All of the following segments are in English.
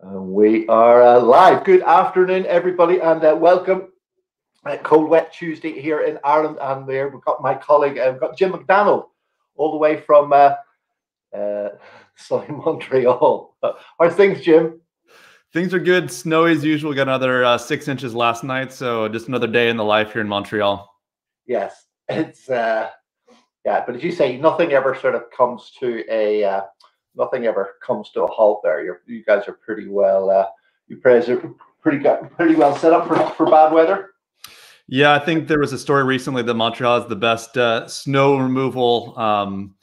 Uh, we are uh, live. Good afternoon, everybody, and uh, welcome. Uh, cold, wet Tuesday here in Ireland, and there we've got my colleague, uh, we've got Jim McDannald, all the way from uh, uh, sunny Montreal. How's things, Jim? Things are good. Snowy as usual. Got another uh, six inches last night, so just another day in the life here in Montreal. Yes, it's uh, yeah, but as you say, nothing ever sort of comes to a uh, nothing ever comes to a halt there. You're, you guys are pretty well, uh, you guys are pretty good, pretty well set up for, for bad weather. Yeah, I think there was a story recently that Montreal is the best uh, snow removal um,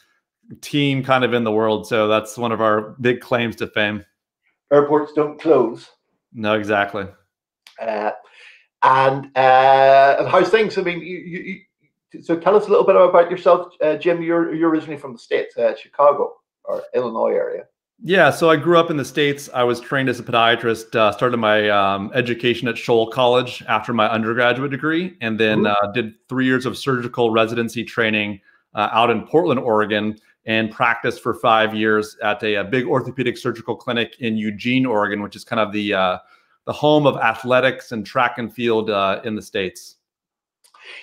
team kind of in the world. So that's one of our big claims to fame. Airports don't close. No, exactly. Uh, and uh, and how's things? I mean, you, you, you, so tell us a little bit about yourself, uh, Jim. You're you're originally from the states, uh, Chicago or Illinois area? Yeah, so I grew up in the States. I was trained as a podiatrist, uh, started my um, education at Scholl College after my undergraduate degree, and then uh, did three years of surgical residency training uh, out in Portland, Oregon, and practiced for five years at a, a, big orthopedic surgical clinic in Eugene, Oregon, which is kind of the, uh, the home of athletics and track and field uh, in the States.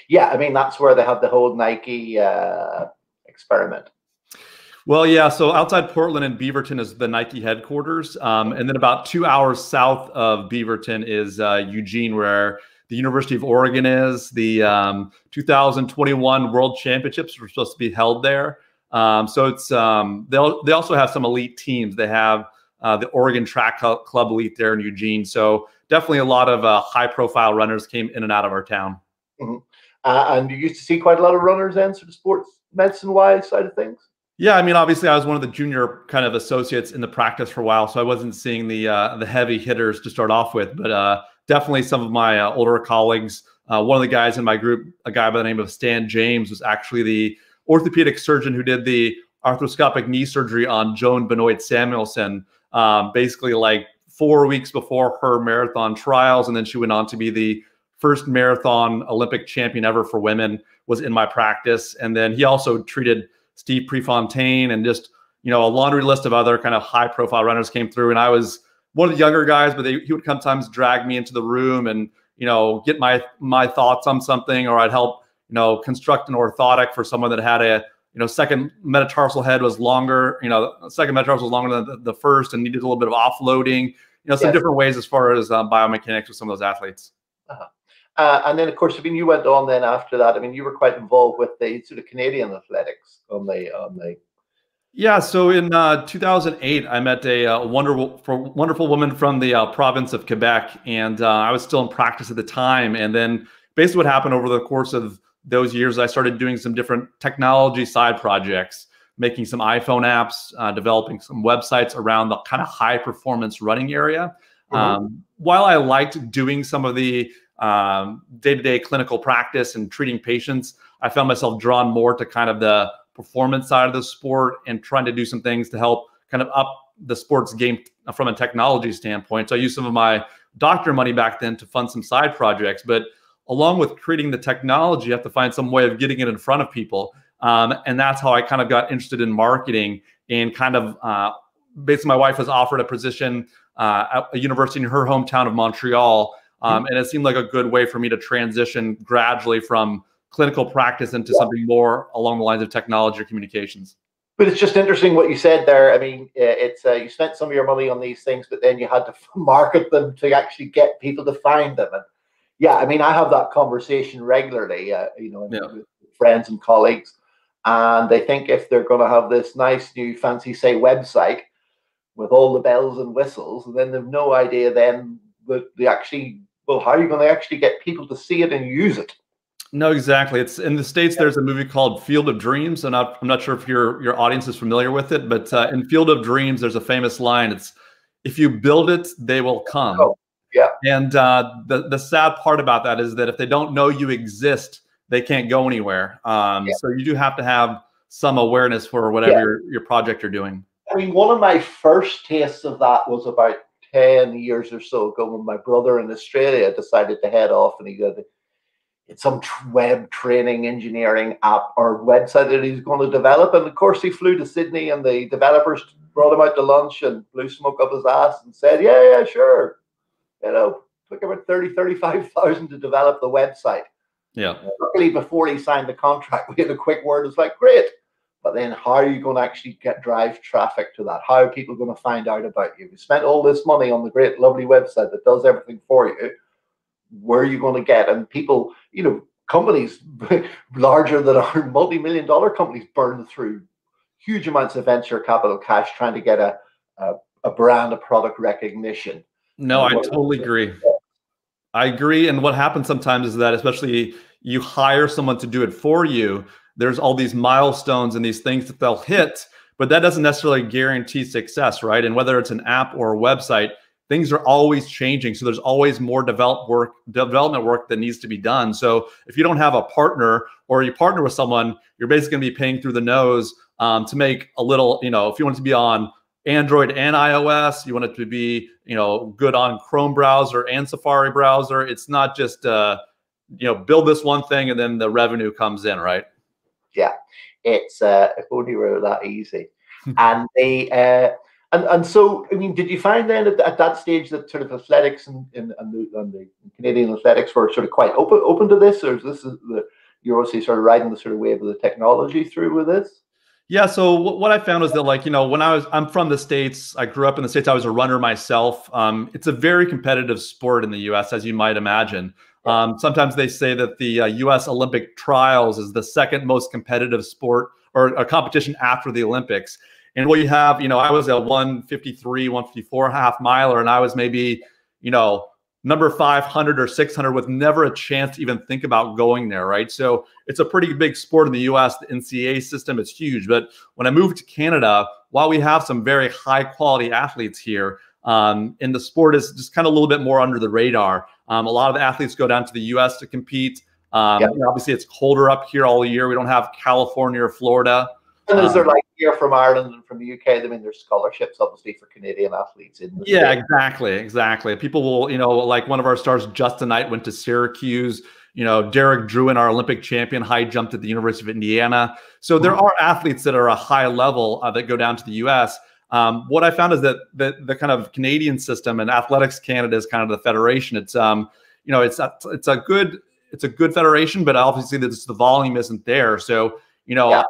Yeah, I mean, that's where they have the whole Nike uh, experiment. Well, yeah. So outside Portland and Beaverton is the Nike headquarters, um, and then about two hours south of Beaverton is uh, Eugene, where the University of Oregon is. The um, 2021 World Championships were supposed to be held there. Um, so it's um, they they also have some elite teams. They have uh, the Oregon Track Club Elite there in Eugene. So definitely a lot of uh, high profile runners came in and out of our town. Mm-hmm. Uh, and you used to see quite a lot of runners sort of sports medicine wise side of things. Yeah, I mean, obviously, I was one of the junior kind of associates in the practice for a while, so I wasn't seeing the uh, the heavy hitters to start off with, but uh, definitely some of my uh, older colleagues. Uh, one of the guys in my group, a guy by the name of Stan James, was actually the orthopedic surgeon who did the arthroscopic knee surgery on Joan Benoit Samuelson, um, basically like four weeks before her marathon trials, and then she went on to be the first marathon Olympic champion ever for women. Was in my practice, and then he also treated Steve Prefontaine, and just you know a laundry list of other kind of high profile runners came through. And I was one of the younger guys, but they, he would sometimes drag me into the room and you know get my my thoughts on something, or I'd help you know construct an orthotic for someone that had a you know second metatarsal head was longer, you know second metatarsal was longer than the, the first and needed a little bit of offloading. You know some yes. different ways as far as um, biomechanics with some of those athletes. Uh-huh. Uh, and then, of course, I mean, you went on then after that. I mean, you were quite involved with the sort of Canadian athletics on the on the. Yeah, so in uh, 2008, I met a, uh, wonderful wonderful woman from the uh, province of Quebec, and uh, I was still in practice at the time. And then, basically, what happened over the course of those years, I started doing some different technology side projects, making some iPhone apps, uh, developing some websites around the kind of high performance running area. Mm-hmm. Um, while I liked doing some of the um, day-to-day clinical practice and treating patients, I found myself drawn more to kind of the performance side of the sport and trying to do some things to help kind of up the sports game from a technology standpoint. So I used some of my doctor money back then to fund some side projects, but along with creating the technology, you have to find some way of getting it in front of people. Um, and that's how I kind of got interested in marketing and kind of uh, basically my wife was offered a position uh, at a university in her hometown of Montreal um, and it seemed like a good way for me to transition gradually from clinical practice into something more along the lines of technology or communications. But it's just interesting what you said there. I mean, it's uh, you spent some of your money on these things, but then you had to market them to actually get people to find them. And yeah, I mean, I have that conversation regularly, uh, you know, yeah. with friends and colleagues, and they think if they're going to have this nice new fancy say website with all the bells and whistles, and then they've no idea then that they actually well, how are you going to actually get people to see it and use it? No, exactly. It's in the states. There's a movie called Field of Dreams, and I'm not sure if your your audience is familiar with it, but uh, in Field of Dreams, there's a famous line. It's if you build it, they will come. Oh, yeah. And uh, the the sad part about that is that if they don't know you exist, they can't go anywhere. Um, yeah. So you do have to have some awareness for whatever yeah. your, your project you're doing. I mean, one of my first tastes of that was about 10 years or so ago when my brother in Australia decided to head off and he got it's some web training engineering app or website that he's going to develop. And of course, he flew to Sydney and the developers brought him out to lunch and blew smoke up his ass and said, yeah, yeah, sure. You know, took about 30, 35,000 to develop the website. Yeah. Luckily, before he signed the contract, we had a quick word. It's like, great. But then how are you going to actually get drive traffic to that? How are people going to find out about you? We spent all this money on the great, lovely website that does everything for you. Where are you going to get? And people, you know, companies larger than our multi-million dollar companies burn through huge amounts of venture capital cash trying to get a, a, a brand, a product recognition. No, I totally agree. I agree. And what happens sometimes is that, especially you hire someone to do it for you, there's all these milestones and these things that they'll hit, but that doesn't necessarily guarantee success, right? And whether it's an app or a website, things are always changing. So there's always more develop work, development work that needs to be done. So if you don't have a partner or you partner with someone, you're basically going to be paying through the nose um, to make a little, you know, if you want to be on Android and iOS, you want it to be, you know, good on Chrome browser and Safari browser. It's not just, uh, you know, build this one thing and then the revenue comes in, right? Yeah, it's uh, if only were that easy. and they uh, and and so I mean, did you find then at, at that stage that sort of athletics and, and, and, the, and the Canadian athletics were sort of quite open open to this, or is this the you're obviously sort of riding the sort of wave of the technology through with this? Yeah. So what I found was that, like, you know, when I was, I'm from the States, I grew up in the States, I was a runner myself. Um, it's a very competitive sport in the US, as you might imagine. Um, sometimes they say that the uh, US Olympic trials is the second most competitive sport or a competition after the Olympics. And what you have, you know, I was a 153, 154 half miler, and I was maybe, you know, number 500 or 600 with never a chance to even think about going there, right? So it's a pretty big sport in the US. The NCAA system is huge. But when I moved to Canada, while we have some very high quality athletes here, um, and the sport is just kind of a little bit more under the radar. Um, a lot of athletes go down to the US to compete. Um, yep. Obviously, it's colder up here all year. We don't have California or Florida. And um, like here from Ireland and from the UK? I mean, there's scholarships obviously for Canadian athletes in. yeah, state. exactly, exactly. People will, you know, like one of our stars, Justin Knight, went to Syracuse. You know, Derek Drouin, our Olympic champion, high jumped at the University of Indiana. So there mm-hmm. are athletes that are a high level uh, that go down to the U.S. Um, what I found is that the, the kind of Canadian system and Athletics Canada is kind of the federation. It's um, you know, it's a, it's a good it's a good federation, but obviously the, the volume isn't there. So you know, yeah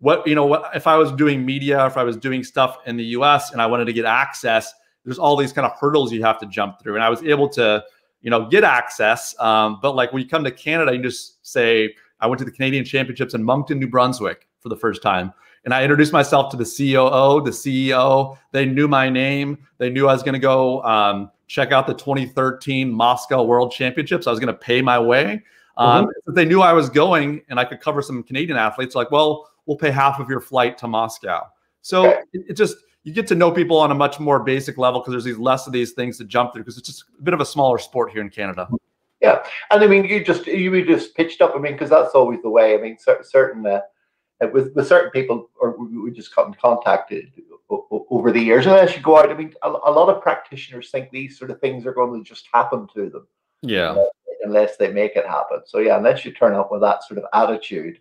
what you know what if i was doing media if i was doing stuff in the us and i wanted to get access there's all these kind of hurdles you have to jump through and i was able to you know get access um, but like when you come to canada you just say i went to the canadian championships in moncton new brunswick for the first time and i introduced myself to the coo the ceo they knew my name they knew i was going to go um, check out the 2013 moscow world championships i was going to pay my way um, mm-hmm. they knew i was going and i could cover some canadian athletes like well we'll pay half of your flight to Moscow. So it, it just you get to know people on a much more basic level because there's these less of these things to jump through because it's just a bit of a smaller sport here in Canada. Yeah, and I mean, you just you just pitched up. I mean, because that's always the way. I mean, certain uh, with with certain people, or we just got in contact over the years. And as you go out, I mean, a, a, lot of practitioners think these sort of things are going to just happen to them. Yeah. Unless, unless they make it happen. So yeah, unless you turn up with that sort of attitude,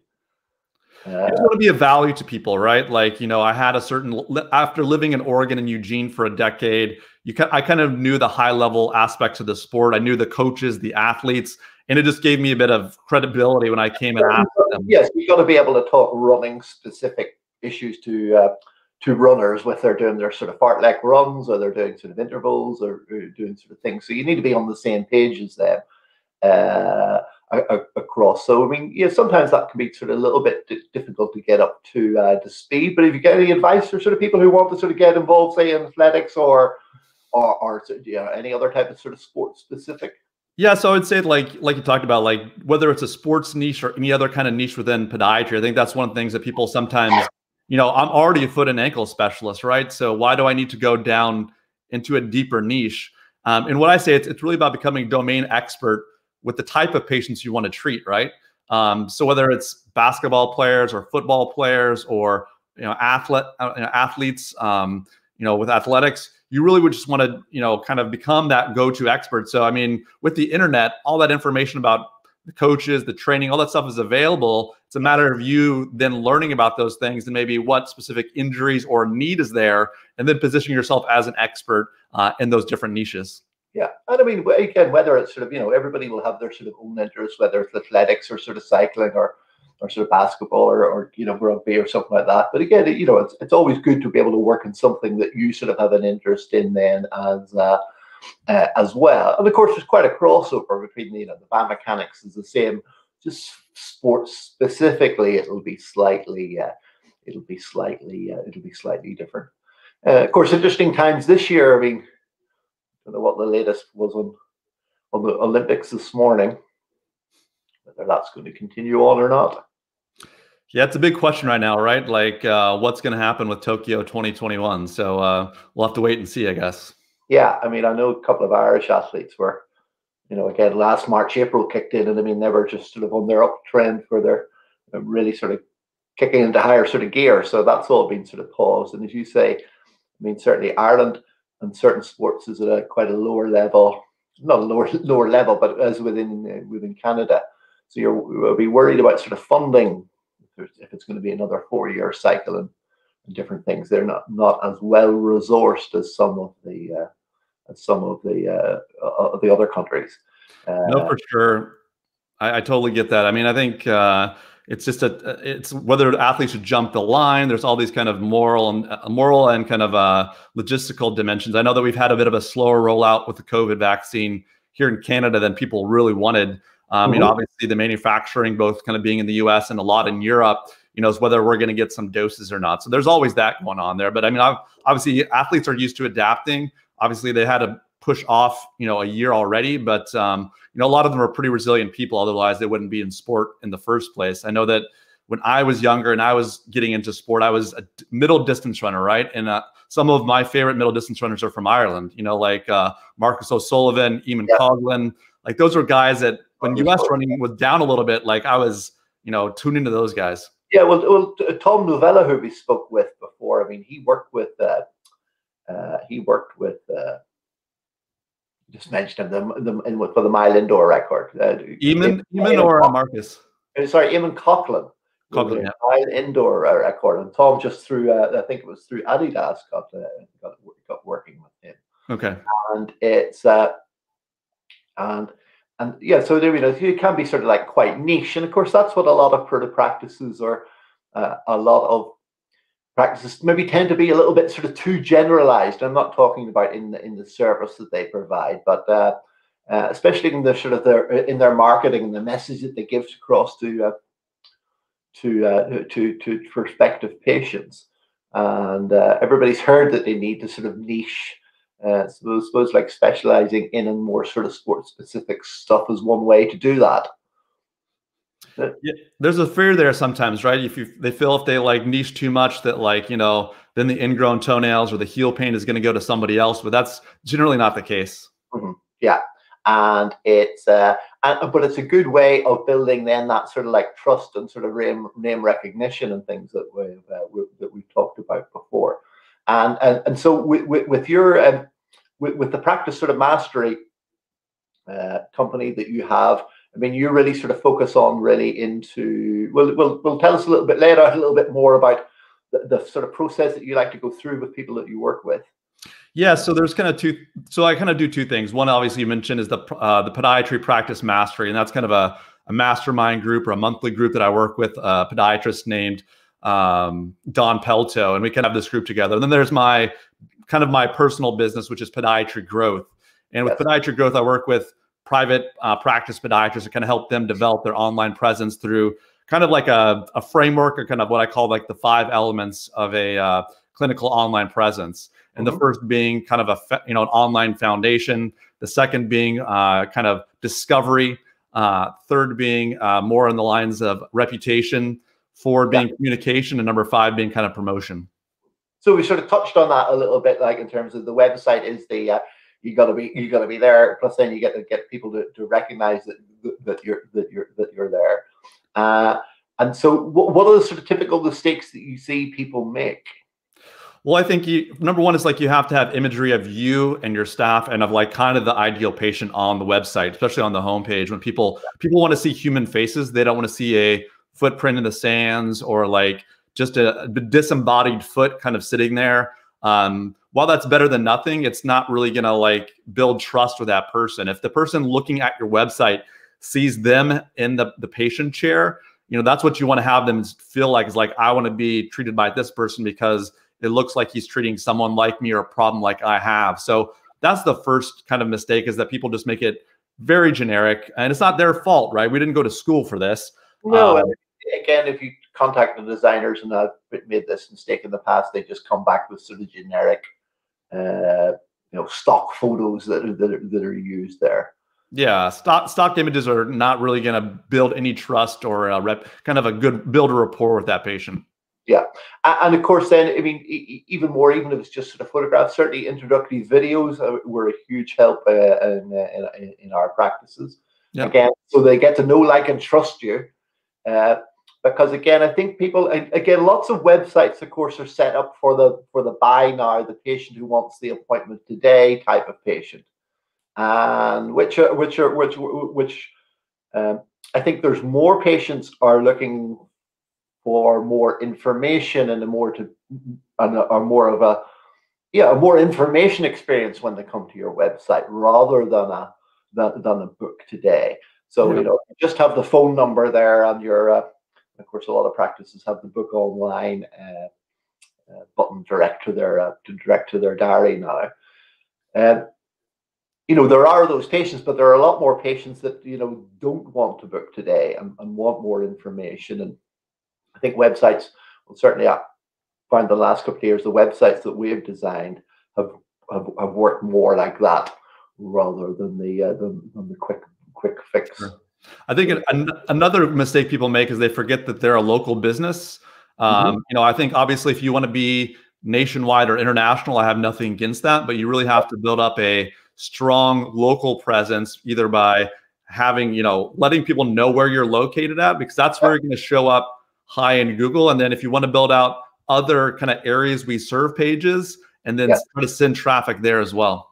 uh, it's going to be a value to people, right? Like, you know, I had a certain after living in Oregon and Eugene for a decade, you can, I kind of knew the high level aspects of the sport. I knew the coaches, the athletes, and it just gave me a bit of credibility when I came and asked them. Yes, you've got to be able to talk running specific issues to uh, to runners, whether they're doing their sort of fartlek runs or they're doing sort of intervals or, or, doing sort of things. So you need to be on the same page as them. Uh, across. So I mean, yeah, sometimes that can be sort of a little bit difficult to get up to uh, the speed. But if you get any advice for sort of people who want to sort of get involved, say in athletics or or, or you know, any other type of sort of sport specific. Yeah, so I would say like like you talked about, like whether it's a sports niche or any other kind of niche within podiatry, I think that's one of the things that people sometimes, you know, I'm already a foot and ankle specialist, right? So why do I need to go down into a deeper niche? Um, and what I say, it's, it's really about becoming domain expert with the type of patients you want to treat, right? Um, so whether it's basketball players or football players or you know athlete uh, athletes, um, you know with athletics, you really would just want to you know kind of become that go-to expert. So I mean, with the internet, all that information about the coaches, the training, all that stuff is available. it's a matter of you then learning about those things and maybe what specific injuries or need is there, and then positioning yourself as an expert uh, in those different niches. Yeah, and I mean, again, whether it's sort of you know everybody will have their sort of own interests, whether it's athletics or sort of cycling or or sort of basketball or, or you know rugby or something like that. But again, you know, it's it's always good to be able to work in something that you sort of have an interest in then as uh, uh, as well. And of course, there's quite a crossover between you know the biomechanics is the same, just sports specifically, it'll be slightly uh, it'll be slightly uh, it'll be slightly different. Uh, of course, interesting times this year. I mean I don't know what the latest was on on the Olympics this morning. Whether that's going to continue on or not. Yeah, it's a big question right now, right? Like, uh, what's going to happen with Tokyo 2021? So uh, we'll have to wait and see, I guess. Yeah, I mean, I know a couple of Irish athletes were, you know, again last March, April kicked in, and I mean, they were just sort of on their uptrend for their really sort of kicking into higher sort of gear. So that's all been sort of paused. And as you say, I mean, certainly Ireland and certain sports is at a quite a lower level, not a lower lower level, but as within uh, within Canada. So you're you'll be worried about sort of funding if it's going to be another four year cycle and, and, different things. They're not not as well resourced as some of the uh, as some of the uh, uh, the other countries. no, for sure. I, I, totally get that. I mean, I think uh, it's just a it's whether athletes should jump the line there's all these kind of moral and uh, moral and kind of uh, logistical dimensions i know that we've had a bit of a slower rollout with the covid vaccine here in canada than people really wanted um, you know mm-hmm. obviously the manufacturing both kind of being in the us and a lot in europe you know is whether we're going to get some doses or not so there's always that going on there but i mean I've, obviously athletes are used to adapting obviously they had to push off you know a year already but um, you know, a lot of them are pretty resilient people. Otherwise, they wouldn't be in sport in the first place. I know that when I was younger and I was getting into sport, I was a middle distance runner, right? And uh, some of my favorite middle distance runners are from Ireland. You know, like uh, Marcus O'Sullivan, Eamonn yeah. Coghlan. Like those are guys that when U.S. running was down a little bit, like I was, you know, tuned into those guys. Yeah, well, well, Tom Novella, who we spoke with before, I mean, he worked with, uh, uh he worked with uh, just mentioned him the, the, in, for the mile indoor record. Uh, Eamonn, Eamonn or Coghlan. Marcus? Uh, sorry, Eamonn Coghlan. Coghlan, yeah. Mile indoor uh, record, and Tom just through uh, I think it was through Adidas got uh, got, got working with him. Okay, and it's uh, and and yeah, so there you know it can be sort of like quite niche, and of course that's what a lot of further practices or uh, a lot of practices maybe tend to be a little bit sort of too generalized. I'm not talking about in the in the service that they provide, but uh, uh, especially in the sort of their in their marketing and the message that they give across to uh, to, uh, to to prospective patients. And uh, everybody's heard that they need to sort of niche. Uh, so I suppose like specializing in and more sort of sport specific stuff is one way to do that. Yeah, there's a fear there sometimes, right? If you they feel if they like niche too much that like you know then the ingrown toenails or the heel pain is going to go to somebody else, but that's generally not the case. Mm-hmm. Yeah, and it's uh, and, but it's a good way of building then that sort of like trust and sort of name, name recognition and things that we've uh, we, that we've talked about before, and and, and so with, with, with your um, with, with the practice sort of mastery uh, company that you have I mean, you really sort of focus on really into. Well, will we'll tell us a little bit later a little bit more about the, the sort of process that you like to go through with people that you work with. Yeah, so there's kind of two. So I kind of do two things. One, obviously, you mentioned is the uh, the podiatry practice mastery, and that's kind of a, a mastermind group or a monthly group that I work with a podiatrist named um, Don Pelto, and we kind of have this group together. And then there's my kind of my personal business, which is podiatry growth. And with podiatry growth, I work with private uh, practice podiatrists to kind of help them develop their online presence through kind of like a, a framework or kind of what I call like the five elements of a uh, clinical online presence. And mm-hmm. the first being kind of a you know an online foundation. The second being uh, kind of discovery. Uh, third being uh, more in the lines of reputation. Four being yeah. communication, and number five being kind of promotion. So we sort of touched on that a little bit, like in terms of the website is the uh, you got to be you got to be there. Plus, then you get to get people to, to recognize that that you're that you're that you're there. Uh, and so, what, what are the sort of typical mistakes that you see people make? Well, I think you number one is like you have to have imagery of you and your staff and of like kind of the ideal patient on the website, especially on the homepage. When people people want to see human faces, they don't want to see a footprint in the sands or like just a, disembodied foot kind of sitting there. Um, while that's better than nothing, it's not really going to like build trust with that person. If the person looking at your website sees them in the, the patient chair, you know, that's what you want to have them feel like is like, I want to be treated by this person because it looks like he's treating someone like me or a problem like I have. So that's the first kind of mistake is that people just make it very generic and it's not their fault, right? We didn't go to school for this. No, um, again, if you contact the designers and I've made this mistake in the past, they just come back with sort of generic, uh, you know, stock photos that are, that are, that are used there. Yeah, stock stock images are not really going to build any trust or a rep, kind of a good build a rapport with that patient. Yeah, and of course, then I mean, even more, even if it's just sort of photographs, certainly introductory videos uh, were a huge help uh, in, uh, in, in our practices. Yep. Again, so they get to know, like, and trust you. Uh, because again, I think people again, lots of websites, of course, are set up for the for the buy now, the patient who wants the appointment today type of patient, and which are which are which which um, I think there's more patients are looking for more information and a more to and a, or more of a yeah a more information experience when they come to your website rather than a than, than a book today. So yeah. you know, just have the phone number there on your. Uh, of course, a lot of practices have the book online uh, uh, button direct to their uh, to direct to their diary now. And you know, there are those patients, but there are a lot more patients that you know don't want to book today and, and want more information. And I think websites will certainly uh, find the last couple of years the websites that we've designed have have, have worked more like that rather than the uh, than, than the quick quick fix. Sure. I think an, another mistake people make is they forget that they're a local business. Um, mm-hmm. You know, I think obviously if you want to be nationwide or international, I have nothing against that, but you really have to build up a strong local presence either by having, you know, letting people know where you're located at because that's where you're going to show up high in Google. And then if you want to build out other kind of areas we serve pages and then yeah. try to send traffic there as well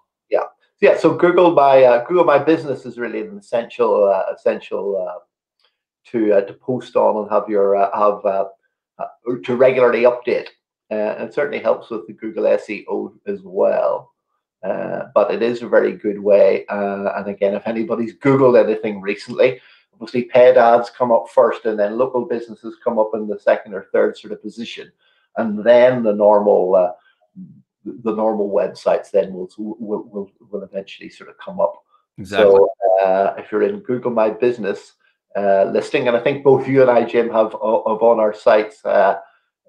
yeah, so Google My uh, Google My Business is really an essential uh, essential uh, to uh, to post on and have your uh, have uh, to regularly update, and it certainly helps with the Google SEO as well. but it is a very good way. and again, if anybody's Googled anything recently, obviously paid ads come up first, and then local businesses come up in the second or third sort of position, and then the normal the normal websites then will will, will, will eventually sort of come up. Exactly. So uh, if you're in Google My Business uh, listing, and I think both you and I, Jim, have, uh, on our sites uh,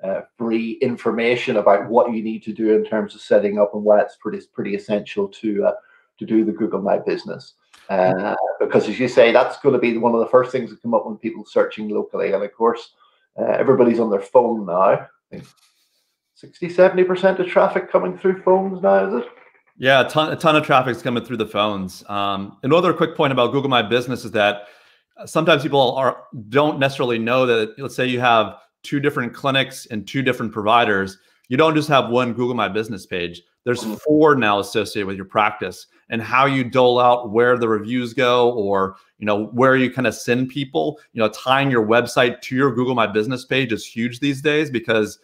uh, free information about what you need to do in terms of setting up and why it's pretty pretty essential to uh, to do the Google My Business. because as you say, that's going to be one of the first things that come up when people searching locally, and of course, everybody's on their phone now. 60, 70% of traffic coming through phones now, is it? Yeah, a ton, a ton of traffic is coming through the phones. Um, another quick point about Google My Business is that sometimes people are don't necessarily know that. Let's say you have two different clinics and two different providers. You don't just have one Google My Business page. There's mm-hmm. four now associated with your practice, and how you dole out where the reviews go, or you know where you kind of send people. You know, tying your website to your Google My Business page is huge these days because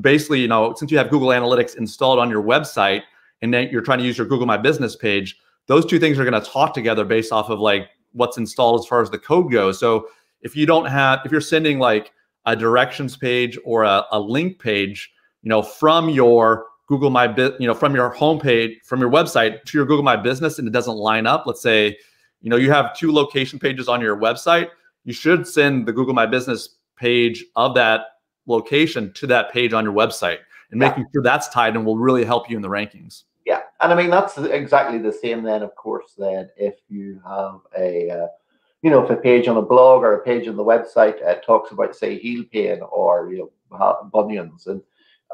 basically, you know, since you have Google Analytics installed on your website and then you're trying to use your Google My Business page, those two things are going to talk together based off of like what's installed as far as the code goes. So if you don't have, if you're sending like a directions page or a, a link page, you know, from your Google My, you know, from your homepage, from your website to your Google My Business, and it doesn't line up. Let's say, you know, you have two location pages on your website. You should send the Google My Business page of that location to that page on your website and yeah. making sure that's tied and will really help you in the rankings. Yeah, and I mean that's exactly the same. Then, of course, then if you have a, uh, you know, if a page on a blog or a page on the website uh, talks about, say, heel pain or you know bunions, and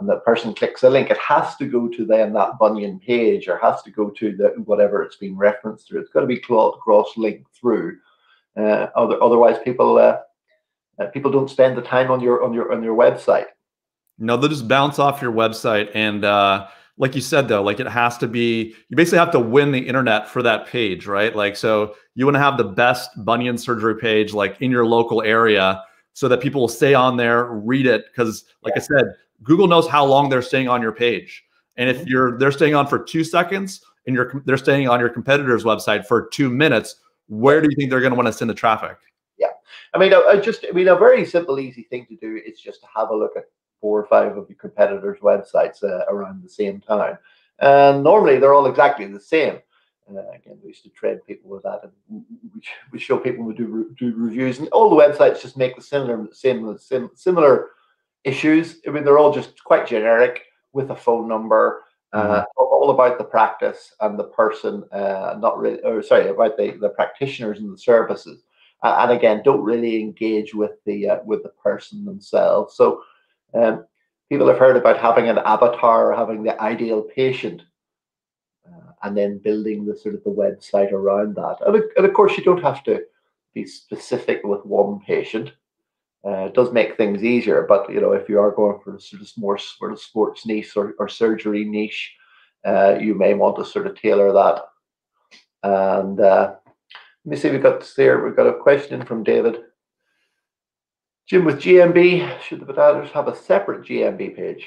and the person clicks a link, it has to go to then that bunion page or has to go to the whatever it's been referenced through. It's got to be cross linked through. Uh, other, otherwise, people uh, uh, people don't spend the time on your on your on your website. No, they'll just bounce off your website, and uh, like you said, though, like it has to be. You basically have to win the internet for that page, right? Like, so you want to have the best bunion surgery page, like in your local area. so that people will stay on there, read it. Because, like yeah. I said, Google knows how long they're staying on your page. And if mm-hmm. you're they're staying on for two seconds and you're they're staying on your competitor's website for two minutes, where do you think they're going to want to send the traffic? I mean, I, I just I mean, a very simple, easy thing to do is just to have a look at four or five of your competitors' websites uh, around the same time, and normally they're all exactly the same. Uh, again, we used to train people with that, and we, show people we do do reviews, and all the websites just make the similar same, same similar issues. I mean, they're all just quite generic with a phone number, uh, mm-hmm. all about the practice and the person, uh, not really, or sorry, about the, the practitioners and the services. Uh, and again, don't really engage with the uh, with the person themselves. So, um, people have heard about having an avatar or having the ideal patient and then building the sort of the website around that. And, and of course, you don't have to be specific with one patient. Uh, it does make things easier, but you know, if you are going for sort of more sort of sports niche or, or surgery niche, uh, you may want to sort of tailor that. And uh, let me see, we got there. We've got a question from David. Jim, with GMB, should the potatoes have a separate GMB page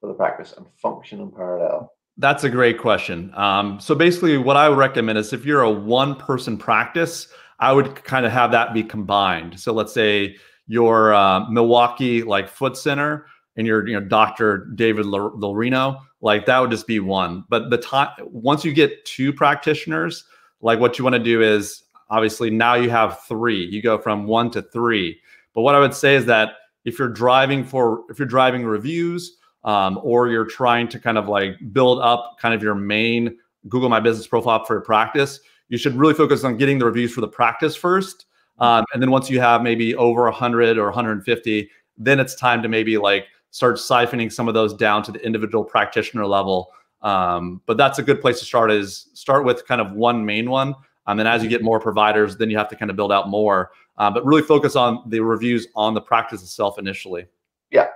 for the practice and function in parallel? That's a great question. Um, so basically, what I would recommend is if you're a one-person practice, I would kind of have that be combined. So let's say your uh, Milwaukee like foot center and your you know Dr. David Lorino, like that would just be one. But the time once you get two practitioners, like what you want to do is obviously now you have three. You go from one to three. But what I would say is that if you're driving for if you're driving reviews um, or you're trying to kind of like build up kind of your main Google My Business profile for your practice, you should really focus on getting the reviews for the practice first. Um, and then once you have maybe over 100 or 150, then it's time to maybe like start siphoning some of those down to the individual practitioner level. Um, but that's a good place to start is start with kind of one main one. Um, and as you get more providers, then you have to kind of build out more. Uh, but really focus on the reviews on the practice itself initially. Yeah,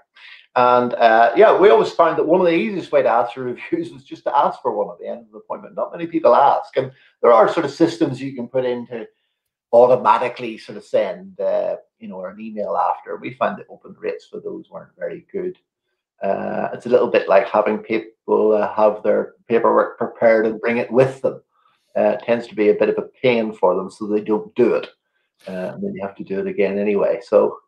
and uh, yeah, we always found that one of the easiest way to ask for reviews was just to ask for one at the end of the appointment. Not many people ask, and there are sort of systems you can put in to automatically sort of send, uh, you know, an email after. We found the open rates for those weren't very good. Uh, it's a little bit like having people uh, have their paperwork prepared and bring it with them. Uh, tends to be a bit of a pain for them, so they don't do it, uh, and then you have to do it again anyway. So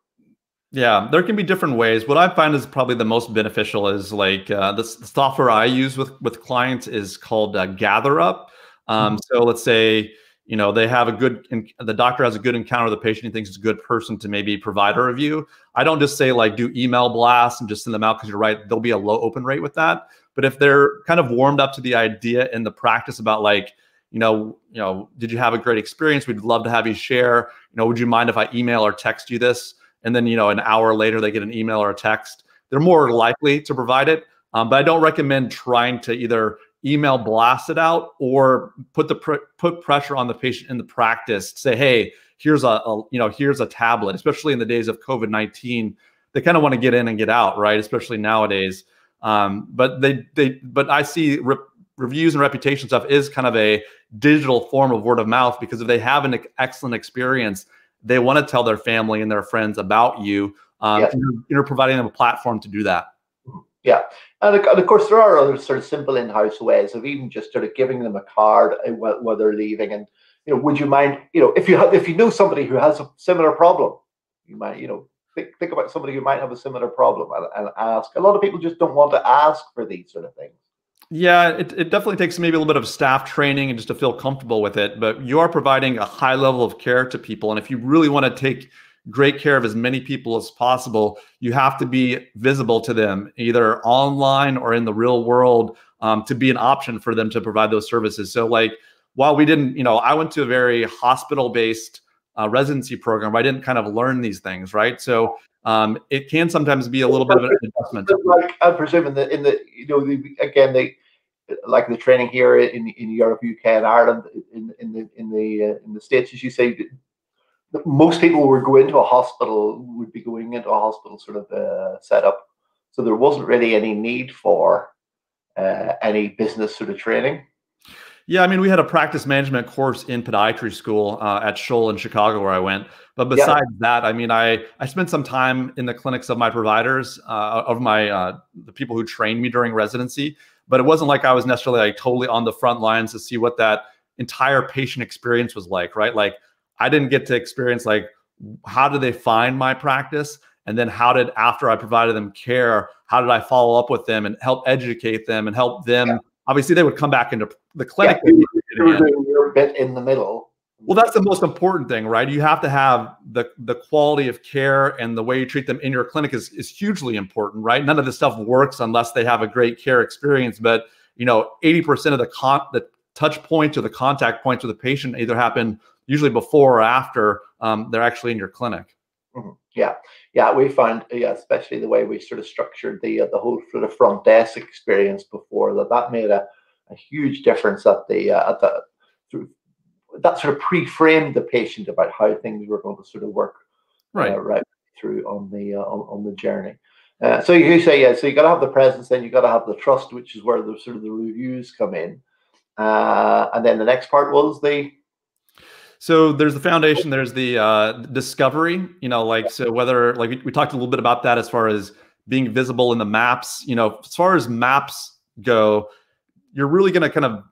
yeah, there can be different ways. What I find is probably the most beneficial is like uh, the, the software I use with with clients is called uh, GatherUp. Um, mm-hmm. So let's say you know they have a good the doctor has a good encounter with the patient he thinks it's a good person to maybe provide a review i don't just say like do email blasts and just send them out because you're right there'll be a low open rate with that but if they're kind of warmed up to the idea and the practice about like you know you know did you have a great experience? We'd love to have you share. You know would you mind if i email or text you this? And then you know an hour later they get an email or a text. They're more likely to provide it um, but i don't recommend trying to either email blast it out or put the pr- put pressure on the patient in the practice say hey here's a, a, you know here's a tablet. Especially in the days of covid-19 they kind of want to get in and get out right? Especially nowadays. Um, but they they but i see reviews and reputation stuff is kind of a digital form of word of mouth because if they have an excellent experience they want to tell their family and their friends about you. Um, you're, you're, providing them a platform to do that. Yeah, and of course there are other sort of simple in-house ways of even just sort of giving them a card uh, while, while they're leaving, and you know, would you mind, you know, if you have, if you know somebody who has a similar problem, you might, you know, think, think about somebody who might have a similar problem and, and ask. A lot of people just don't want to ask for these sort of things. Yeah, it, it definitely takes maybe a little bit of staff training and just to feel comfortable with it. But you are providing a high level of care to people. And if you really want to take great care of as many people as possible, you have to be visible to them, either online or in the real world, um, to be an option for them to provide those services. So, like, while we didn't, you know, I went to a very hospital based uh, residency program I didn't kind of learn these things, right? So, um, it can sometimes be a little bit of an adjustment. Like I presume in the in the you know the, again they like the training here in in Europe, UK, and Ireland in in the in the uh, in the states, as you say, most people would go into a hospital would be going into a hospital sort of uh, setup, so there wasn't really any need for uh, any business sort of training. Yeah, I mean, we had a practice management course in podiatry school uh, at Scholl in Chicago, where I went. But besides yeah. that, I mean, I I spent some time in the clinics of my providers, uh, of my uh, the people who trained me during residency. But it wasn't like I was necessarily like totally on the front lines to see what that entire patient experience was like, right? Like I didn't get to experience like how did they find my practice, and then how did after I provided them care, how did I follow up with them and help educate them and help them. Yeah obviously they would come back into the clinic. Yeah, you're doing your bit in the middle. Well, that's the most important thing, right? You have to have the the quality of care and the way you treat them in your clinic is is hugely important, right? None of this stuff works unless they have a great care experience. But you know, 80% of the con the touch points or the contact points with the patient either happen usually before or after um, they're actually in your clinic. Mm-hmm. Yeah, yeah, we found, yeah, especially the way we sort of structured the uh, the whole sort of front desk experience before that that made a, a huge difference at the uh, at the through that sort of pre-framed the patient about how things were going to sort of work right uh, right through on the uh, on, on the journey. Uh, so you say yeah, so you got to have the presence, then you got to have the trust, which is where the sort of the reviews come in, uh, and then the next part was the so there's the foundation, there's the uh, discovery, you know, like, so whether, like we, we talked a little bit about that as far as being visible in the maps, you know, as far as maps go, you're really going to kind of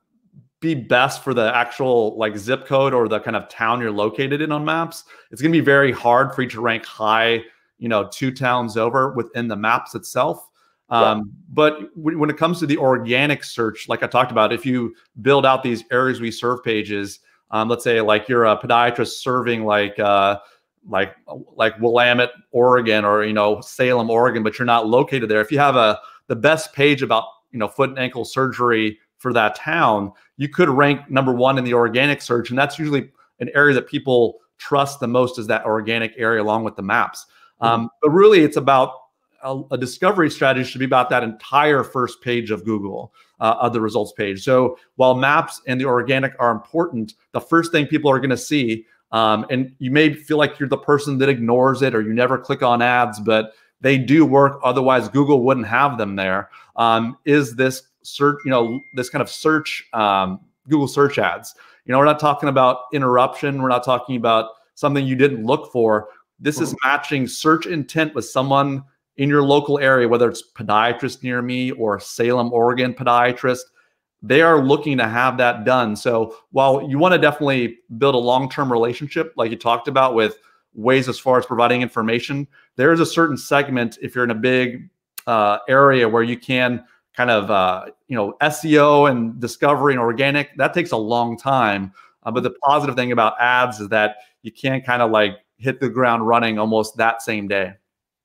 be best for the actual like zip code or the kind of town you're located in on maps. It's going to be very hard for you to rank high, you know, two towns over within the maps itself. Um, yeah. But when it comes to the organic search, like I talked about, if you build out these areas we serve pages, um, let's say like you're a podiatrist serving like uh, like like Willamette, Oregon, or you know Salem, Oregon, but you're not located there. If you have a the best page about you know foot and ankle surgery for that town, you could rank number one in the organic search, and that's usually an area that people trust the most is that organic area along with the maps. Mm-hmm. Um, but really, it's about a, a, discovery strategy should be about that entire first page of Google uh, of the results page. So while maps and the organic are important, the first thing people are going to see, um, and you may feel like you're the person that ignores it or you never click on ads, but they do work. Otherwise, Google wouldn't have them there. Um, is this search, you know, this kind of search, um, Google search ads? You know, we're not talking about interruption. We're not talking about something you didn't look for. This is mm-hmm. matching search intent with someone in your local area, whether it's podiatrist near me or Salem, Oregon podiatrist, they are looking to have that done. So while you want to definitely build a long-term relationship, like you talked about with ways as far as providing information, there is a certain segment if you're in a big uh, area where you can kind of uh, you know SEO and discovery and organic that takes a long time. Uh, but the positive thing about ads is that you can kind of like hit the ground running almost that same day.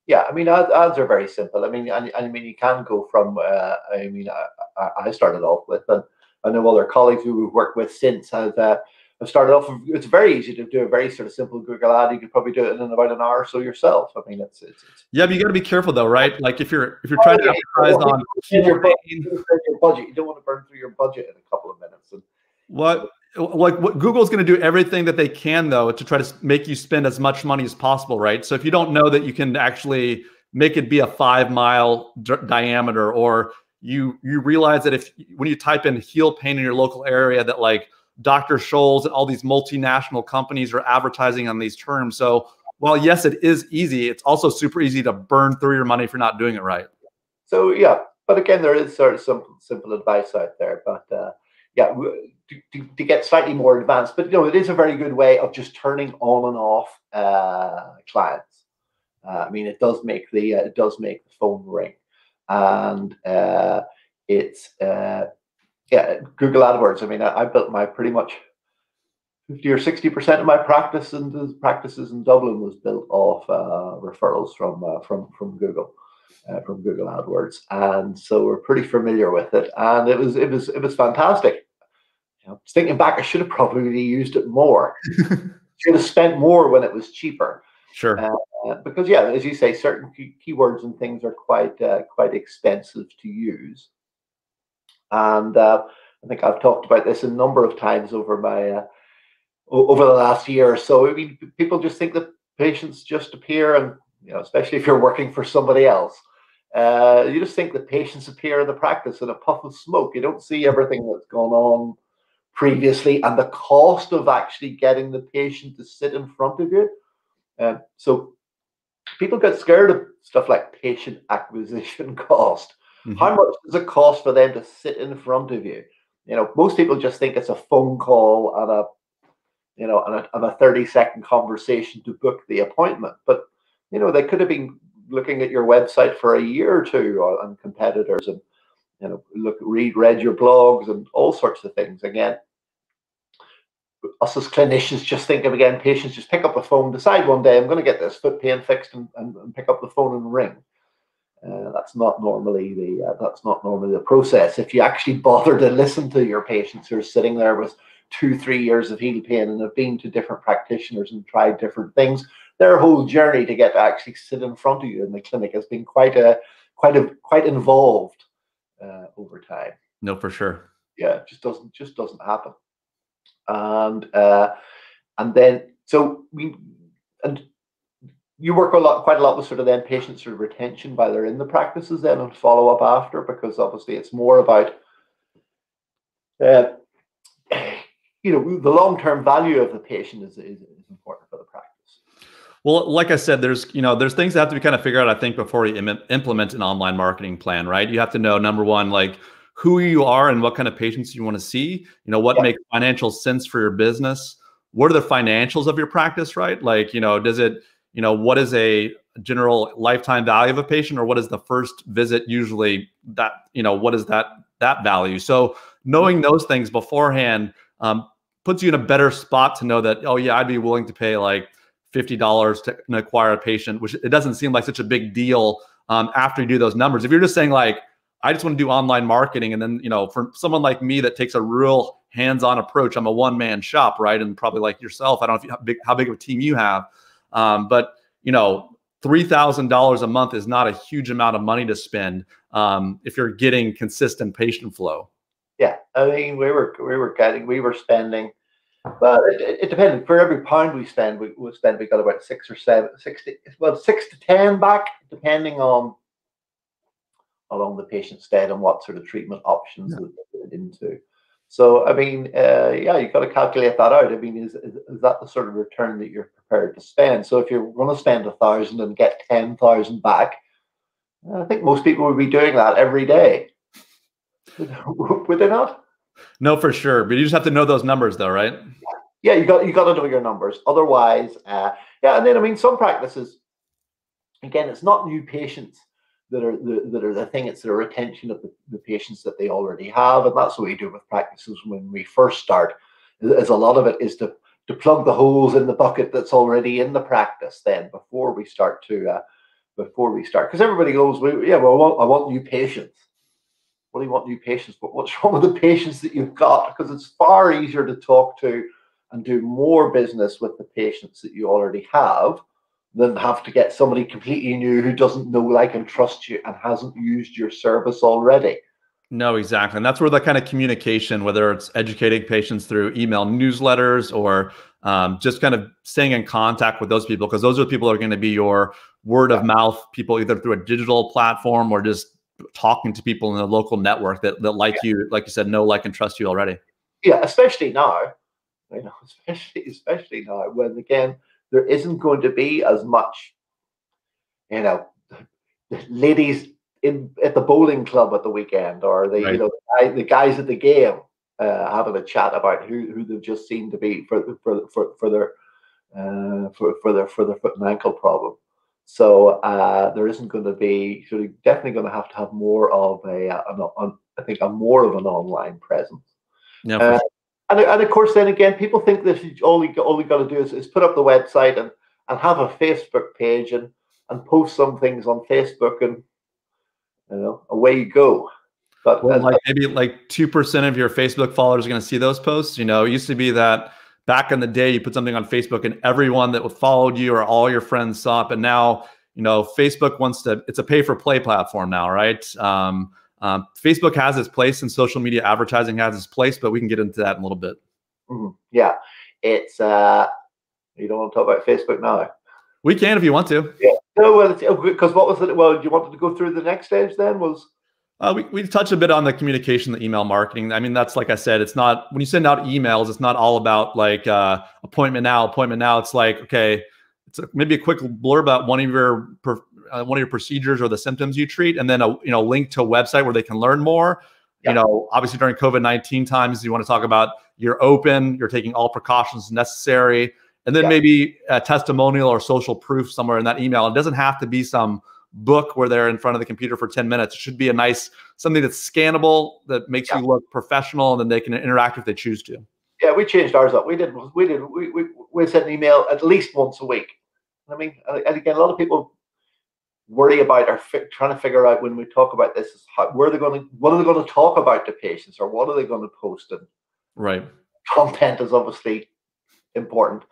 Yeah, I mean, ads, ads are very simple. I mean, and, I mean, you can go from. Uh, I mean, I, I started off with, and I know other colleagues who we've worked with since have, uh, have started off. With, It's very easy to do a very sort of simple Google ad. You could probably do it in about an hour or so yourself. I mean, it's it's. it's yeah, but you got to be careful though, right? Like if you're if you're trying to advertise on your budget, your budget, you don't want to burn through your budget in a couple of minutes. And, what like what Google's going to do everything that they can though to try to make you spend as much money as possible, right? So if you don't know that you can actually make it be a five mile d- diameter, or you you realize that if when you type in heel pain in your local area, that like Dr. Scholl's and all these multinational companies are advertising on these terms. So while yes, it is easy, it's also super easy to burn through your money for not doing it right. So yeah, but again, there is sort of some simple advice out there, but. Uh, yeah, to, to, get slightly more advanced. But you know, it is a very good way of just turning on and off uh, clients. Uh, I mean, it does make the uh, it does make the phone ring, and uh, it's uh, yeah, Google AdWords. I mean, I, I, built my pretty much fifty or sixty percent of my practice and the practices in Dublin was built off uh, referrals from from from Google uh, from Google AdWords, and so we're pretty familiar with it. And it was it was it was fantastic. You know, thinking back, I should have probably used it more. should have spent more when it was cheaper. Sure. Uh, because yeah, as you say, certain key- keywords and things are quite uh, quite expensive to use. And uh, I think I've talked about this a number of times over my uh, over the last year or so. I mean, people just think that patients just appear, and you know, especially if you're working for somebody else, uh, you just think the patients appear in the practice in a puff of smoke. You don't see everything that's gone on previously and the cost of actually getting the patient to sit in front of you. Um, so people get scared of stuff like patient acquisition cost. Mm-hmm. How much does it cost for them to sit in front of you? You know, most people just think it's a phone call and a, you know, and a, and a 30 second conversation to book the appointment. But, you know, they could have been looking at your website for a year or two on competitors and, you know, look, read, read your blogs and all sorts of things. Again, us as clinicians just think of again, patients just pick up the phone, decide one day I'm going to get this foot pain fixed, and, and, and pick up the phone and ring. Uh, that's not normally the uh, that's not normally the process. If you actually bother to listen to your patients who are sitting there with two, three years of heel pain and have been to different practitioners and tried different things, their whole journey to get to actually sit in front of you in the clinic has been quite a quite a quite involved uh, over time. No, for sure. Yeah, it just doesn't just doesn't happen and uh, and then so we and you work a lot quite a lot with sort of then patient sort of retention while they're in the practices then and follow up after because obviously it's more about uh, you know the long-term value of the patient is, is, is important for the practice well, like I said, there's you know there's things that have to be kind of figured out. I think before you Im- implement an online marketing plan, right? You have to know number one, like who you are and what kind of patients you want to see you know what yeah. makes financial sense for your business. What are the financials of your practice right? Like you know does it you know what is a general lifetime value of a patient or what is the first visit usually that you know what is that that value? So knowing those things beforehand um, puts you in a better spot to know that oh yeah i'd be willing to pay like $50 to acquire a patient which it doesn't seem like such a big deal um, after you do those numbers. If you're just saying like I just want to do online marketing. And then, you know, for someone like me that takes a real hands-on approach, I'm a one-man shop, right? And probably like yourself, I don't know you, how big how big of a team you have, um, but you know, three thousand dollars a month is not a huge amount of money to spend um, if you're getting consistent patient flow. Yeah, I mean, we were we were getting we were spending. Well, it, it depended. For every pound we spend, we, we spend we got about six or seven, six to, well, six to ten back, depending on along the patient's stay and what sort of treatment options yeah. they into. So, I mean, uh, yeah, you've got to calculate that out. I mean, is, is, is, that the sort of return that you're prepared to spend? So, if you're going to spend a thousand and get 10,000 back, I think most people would be doing that every day. would they not? No, for sure. But you just have to know those numbers, though, right? Yeah, you got you got to know your numbers. Otherwise, uh, yeah. And then I mean, some practices, again, it's not new patients that are the, that are the thing. It's the retention of the, the patients that they already have, and that's what we do with practices when we first start. Is a lot of it is to to plug the holes in the bucket that's already in the practice. Then before we start to uh, before we start, because everybody goes, well, yeah, well, I want, I want new patients. Do you want new patients? But what's wrong with the patients that you've got? Because it's far easier to talk to and do more business with the patients that you already have than have to get somebody completely new who doesn't know, like, and trust you and hasn't used your service already. No, exactly. And that's where the kind of communication, whether it's educating patients through email newsletters or um, just kind of staying in contact with those people, because those are the people that are going to be your word of mouth people, either through a digital platform or just talking to people in the local network that, that like yeah. you, like you said, know, like, and trust you already. Yeah, especially now, you know, especially, especially now when, again, there isn't going to be as much, you know, ladies in at the bowling club at the weekend or the right. you know the guys at the game uh, having a chat about who, who they've just seen to be for for for, for their uh, for for their for their foot and ankle problem. So uh, there isn't going to be so definitely going to have to have more of a, uh, an, an, I think a more of an online presence. Yeah. And, and of course, then again, people think this is all you all you got to do is, is put up the website and and have a Facebook page and and post some things on Facebook and you know away you go. But well, like maybe like two percent of your Facebook followers are going to see those posts. You know, it used to be that back in the day you put something on Facebook and everyone that followed you or all your friends saw it. But now you know Facebook wants to. It's a pay for play platform now, right? Um, um, Facebook has its place and social media advertising has its place, but we can get into that in a little bit. Mm-hmm. Yeah, it's uh, you don't want to talk about Facebook now. We can if you want to. Yeah. No, well, because oh, what was it? Well, you wanted to go through the next stage then was. Uh, we, we touch a bit on the communication, the email marketing. I mean, that's like I said, it's not when you send out emails, it's not all about like uh, appointment now, appointment now. It's like, okay, it's a, maybe a quick blurb about one of your uh, one of your procedures or the symptoms you treat, and then a you know link to a website where they can learn more. Yeah. You know, obviously during COVID nineteen times, you want to talk about you're open, you're taking all precautions necessary, and then yeah. maybe a testimonial or social proof somewhere in that email. It doesn't have to be some book where they're in front of the computer for 10 minutes. It should be a nice something that's scannable that makes yeah. you look professional and then they can interact if they choose to. Yeah, we changed ours up. We did we did we we, we sent an email at least once a week. I mean, and again, a lot of people worry about or fi- trying to figure out when we talk about this is how where they're going to what are they going to talk about to patients or what are they going to post and right content is obviously important.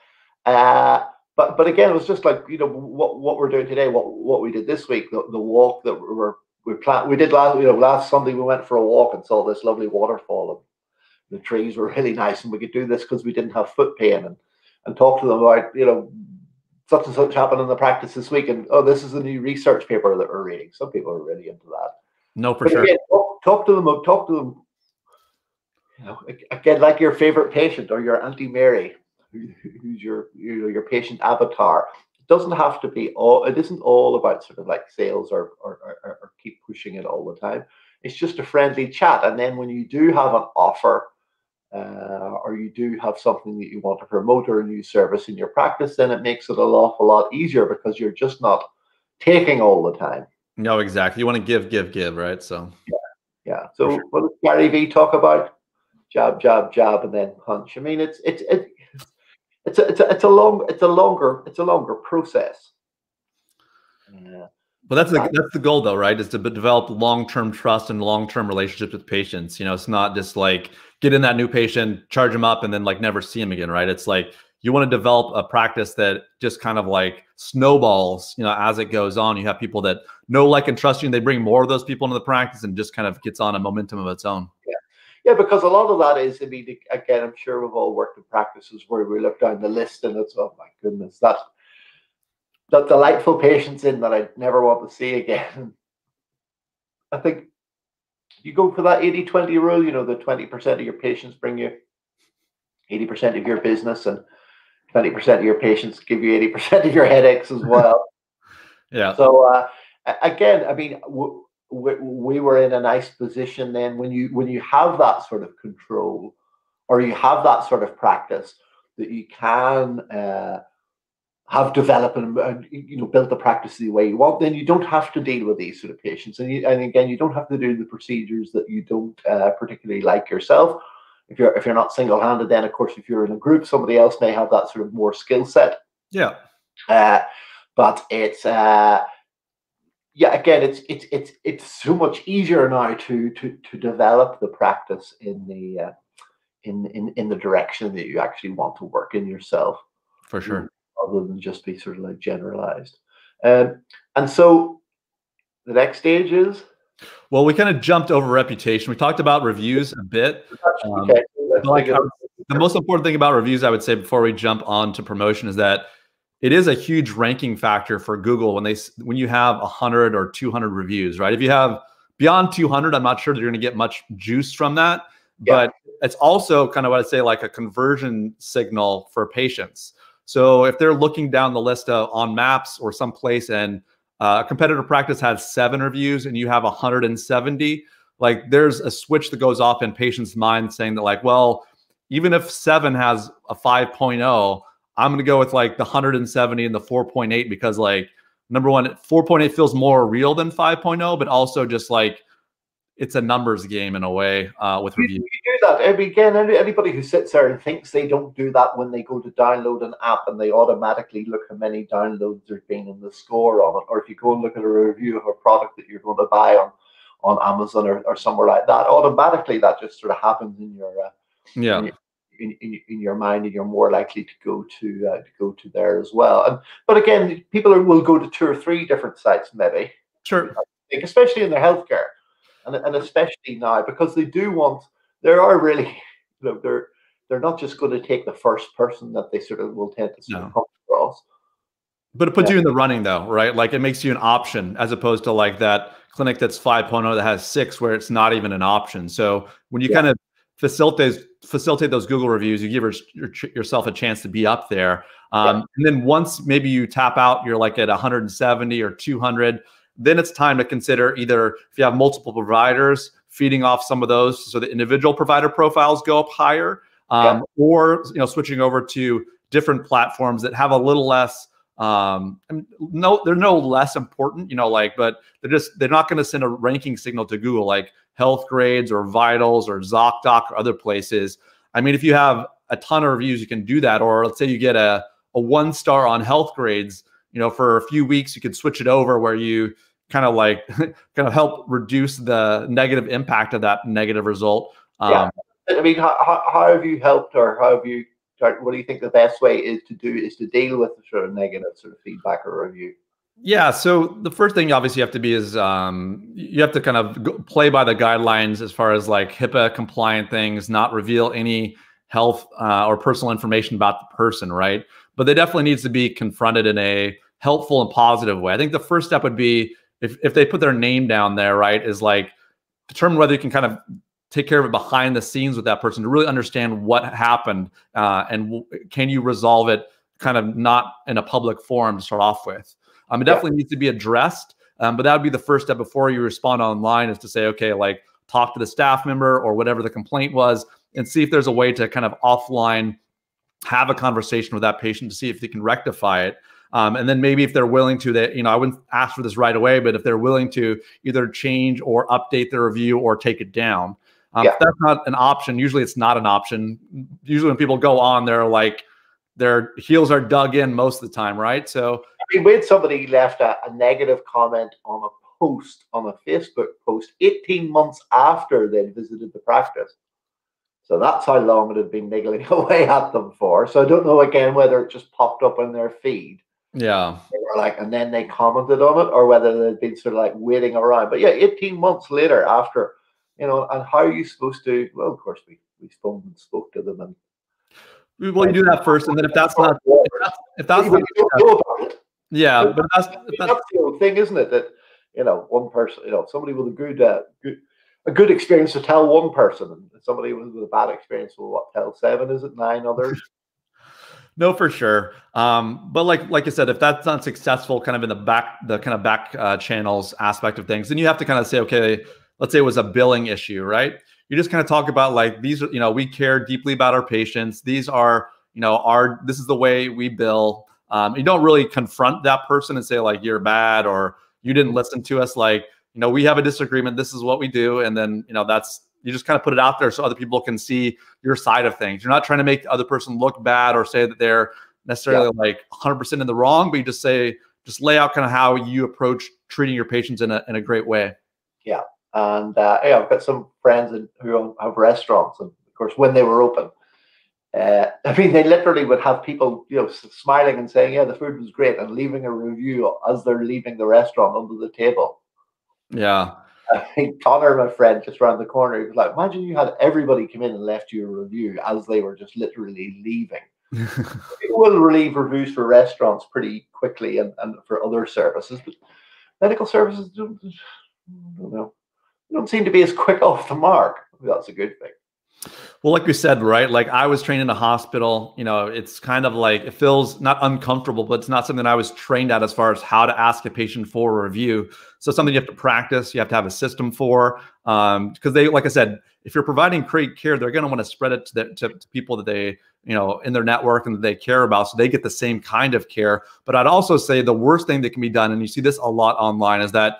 Uh, but but again, it was just like you know what what we're doing today, what what we did this week, the, the walk that we were we plan we did last you know last Sunday we went for a walk and saw this lovely waterfall and the trees were really nice and we could do this because we didn't have foot pain and and talk to them about you know such and such happened in the practice this week and oh this is a new research paper that we're reading. Some people are really into that. No, for but sure. Again, talk, talk to them. Talk to them. You know, again, like your favorite patient or your Auntie Mary who's your you know your patient avatar. It doesn't have to be all. It isn't all about sort of like sales or or, or, or keep pushing it all the time. It's just a friendly chat, and then when you do have an offer. Uh, or you do have something that you want to promote or a new service in your practice, then it makes it a awful lot easier because you're just not taking all the time. No, exactly. You want to give, give, give, right? So yeah, yeah. So sure. what does Gary Vee talk about? Jab, jab, jab, and then punch. I mean, it's it's it, it's a, it's a, it's a long it's a longer it's a longer process. Yeah. But that's the that's the goal though, right? Is to develop long-term trust and long-term relationships with patients. You know, it's not just like get in that new patient, charge them up, and then like never see them again, right? It's like you want to develop a practice that just kind of like snowballs, you know, as it goes on. You have people that know, like, and trust you, and they bring more of those people into the practice and just kind of gets on a momentum of its own. Yeah. Yeah, because a lot of that is, I mean, again, I'm sure we've all worked in practices where we look down the list and it's, oh my goodness, that that delightful patients in that I never want to see again. I think you go for that 80 20 rule, you know, the 20% of your patients bring you 80% of your business and 20% of your patients give you 80% of your headaches as well. yeah. So, uh, again, I mean, w- we, we were in a nice position then when you when you have that sort of control or you have that sort of practice that you can uh, have developed and, you know built the practice the way you want then you don't have to deal with these sort of patients and, you, and again you don't have to do the procedures that you don't uh, particularly like yourself if you're if you're not single-handed then of course if you're in a group somebody else may have that sort of more skill set yeah uh, but it's uh, yeah, again, it's it's it's it's so much easier now to to to develop the practice in the uh, in in in the direction that you actually want to work in yourself. For sure. Rather than just be sort of like generalized. Um, and so the next stage is well, we kind of jumped over reputation. We talked about reviews a bit. Um, okay. like the most important thing about reviews, I would say, before we jump on to promotion, is that it is a huge ranking factor for Google when they when you have 100 or 200 reviews, right? If you have beyond 200, I'm not sure that you're going to get much juice from that, yeah. but it's also kind of what I'd say like a conversion signal for patients. So if they're looking down the list of, on maps or someplace and uh, a competitor practice has seven reviews and you have 170, like there's a switch that goes off in patients' minds saying that like, well, even if seven has a 5.0, I'm going to go with like the 170 and the 4.8 because like number one, 4.8 feels more real than 5.0, but also just like it's a numbers game in a way uh, with reviews. You do that. Mean, again, anybody who sits there and thinks they don't do that when they go to download an app and they automatically look how many downloads there's been in the score on it, or if you go and look at a review of a product that you're going to buy on on Amazon or, or somewhere like that, automatically that just sort of happens in your uh, yeah. In your, in, in, in your mind and you're more likely to go to uh, to go to there as well. And but again, people are, will go to two or three different sites maybe. Sure. Especially in their healthcare, and and especially now because they do want. There are really, you know, they're they're not just going to take the first person that they sort of will tend to sort no. of come across. But it puts yeah. you in the running though, right? Like it makes you an option as opposed to like that clinic that's 5.0 that has six where it's not even an option. So when you yeah. kind of facilitate facilitate those Google reviews, you give your, your, yourself a chance to be up there. Um, yeah. And then once maybe you tap out, you're like at 170 or 200. Then it's time to consider either if you have multiple providers, feeding off some of those so the individual provider profiles go up higher, um, yeah. or you know switching over to different platforms that have a little less um no they're no less important you know like but they're just they're not going to send a ranking signal to google like Healthgrades or vitals or zocdoc or other places i mean if you have a ton of reviews you can do that or let's say you get a, a one star on Healthgrades you know for a few weeks you could switch it over where you kind of like kind of help reduce the negative impact of that negative result um, yeah. i mean how, how have you helped or how have you what do you think the best way is to do is to deal with the sort of negative sort of feedback or review? Yeah. So the first thing obviously you have to be is um, you have to kind of play by the guidelines as far as like HIPAA compliant things, not reveal any health uh, or personal information about the person, right? But they definitely needs to be confronted in a helpful and positive way. I think the first step would be if if they put their name down there, right, is like determine whether you can kind of take care of it behind the scenes with that person to really understand what happened uh, and can you resolve it kind of not in a public forum to start off with. Um, it definitely yeah. needs to be addressed, um, but that would be the first step before you respond online is to say, okay, like talk to the staff member or whatever the complaint was and see if there's a way to kind of offline have a conversation with that patient to see if they can rectify it. Um, and then maybe if they're willing to, that you know, I wouldn't ask for this right away, but if they're willing to either change or update the review or take it down, um, yeah. that's not an option. Usually it's not an option. Usually when people go on, they're like, their heels are dug in most of the time, right? So I mean, when somebody left a, a negative comment on a post on a Facebook post 18 months after they'd visited the practice. So that's how long it had been niggling away at them for. So I don't know again whether it just popped up in their feed. Yeah. They were like, and then they commented on it, or whether they'd been sort of like waiting around. But yeah, 18 months later after you know, and how are you supposed to? Well, of course, we we spoke and spoke to them, and well, you do that first, and then if that's not if that's, if that's not, it, yeah, but, that's, that's, that's the old thing, isn't it? That you know, one person, you know, somebody with a good uh, good a good experience to tell one person, and somebody with a bad experience will what tell seven? Is it nine others? No, for sure. Um, but like like I said, if that's not successful, kind of in the back the kind of back uh, channels aspect of things, then you have to kind of say, okay, let's say it was a billing issue, right? You just kind of talk about like these are, you know, we care deeply about our patients. These are, you know, our this is the way we bill. Um, you don't really confront that person and say like you're bad or you didn't listen to us. Like, you know, we have a disagreement. This is what we do, and then you know that's you just kind of put it out there so other people can see your side of things. You're not trying to make the other person look bad or say that they're necessarily yeah. like 100% in the wrong, but you just say just lay out kind of how you approach treating your patients in a in a great way. Yeah, and uh, yeah, I've got some friends who have restaurants, and of course, when they were open, uh, I mean, they literally would have people, you know, smiling and saying, "Yeah, the food was great," and leaving a review as they're leaving the restaurant under the table. Yeah. I think Connor, my friend, just around the corner, he was like, "Imagine you had everybody come in and left you a review as they were just literally leaving." it will relieve reviews for restaurants pretty quickly and, and for other services, but medical services don't, don't know don't seem to be as quick off the mark. That's a good thing. Well, like we said, right? Like I was trained in a hospital. You know, it's kind of like it feels not uncomfortable, but it's not something I was trained at as far as how to ask a patient for a review. So something you have to practice. You have to have a system for. Um, because they, like I said, if you're providing great care, they're going to want to spread it to, the, to, to people that they, you know, in their network and that they care about, so they get the same kind of care. But I'd also say the worst thing that can be done, and you see this a lot online, is that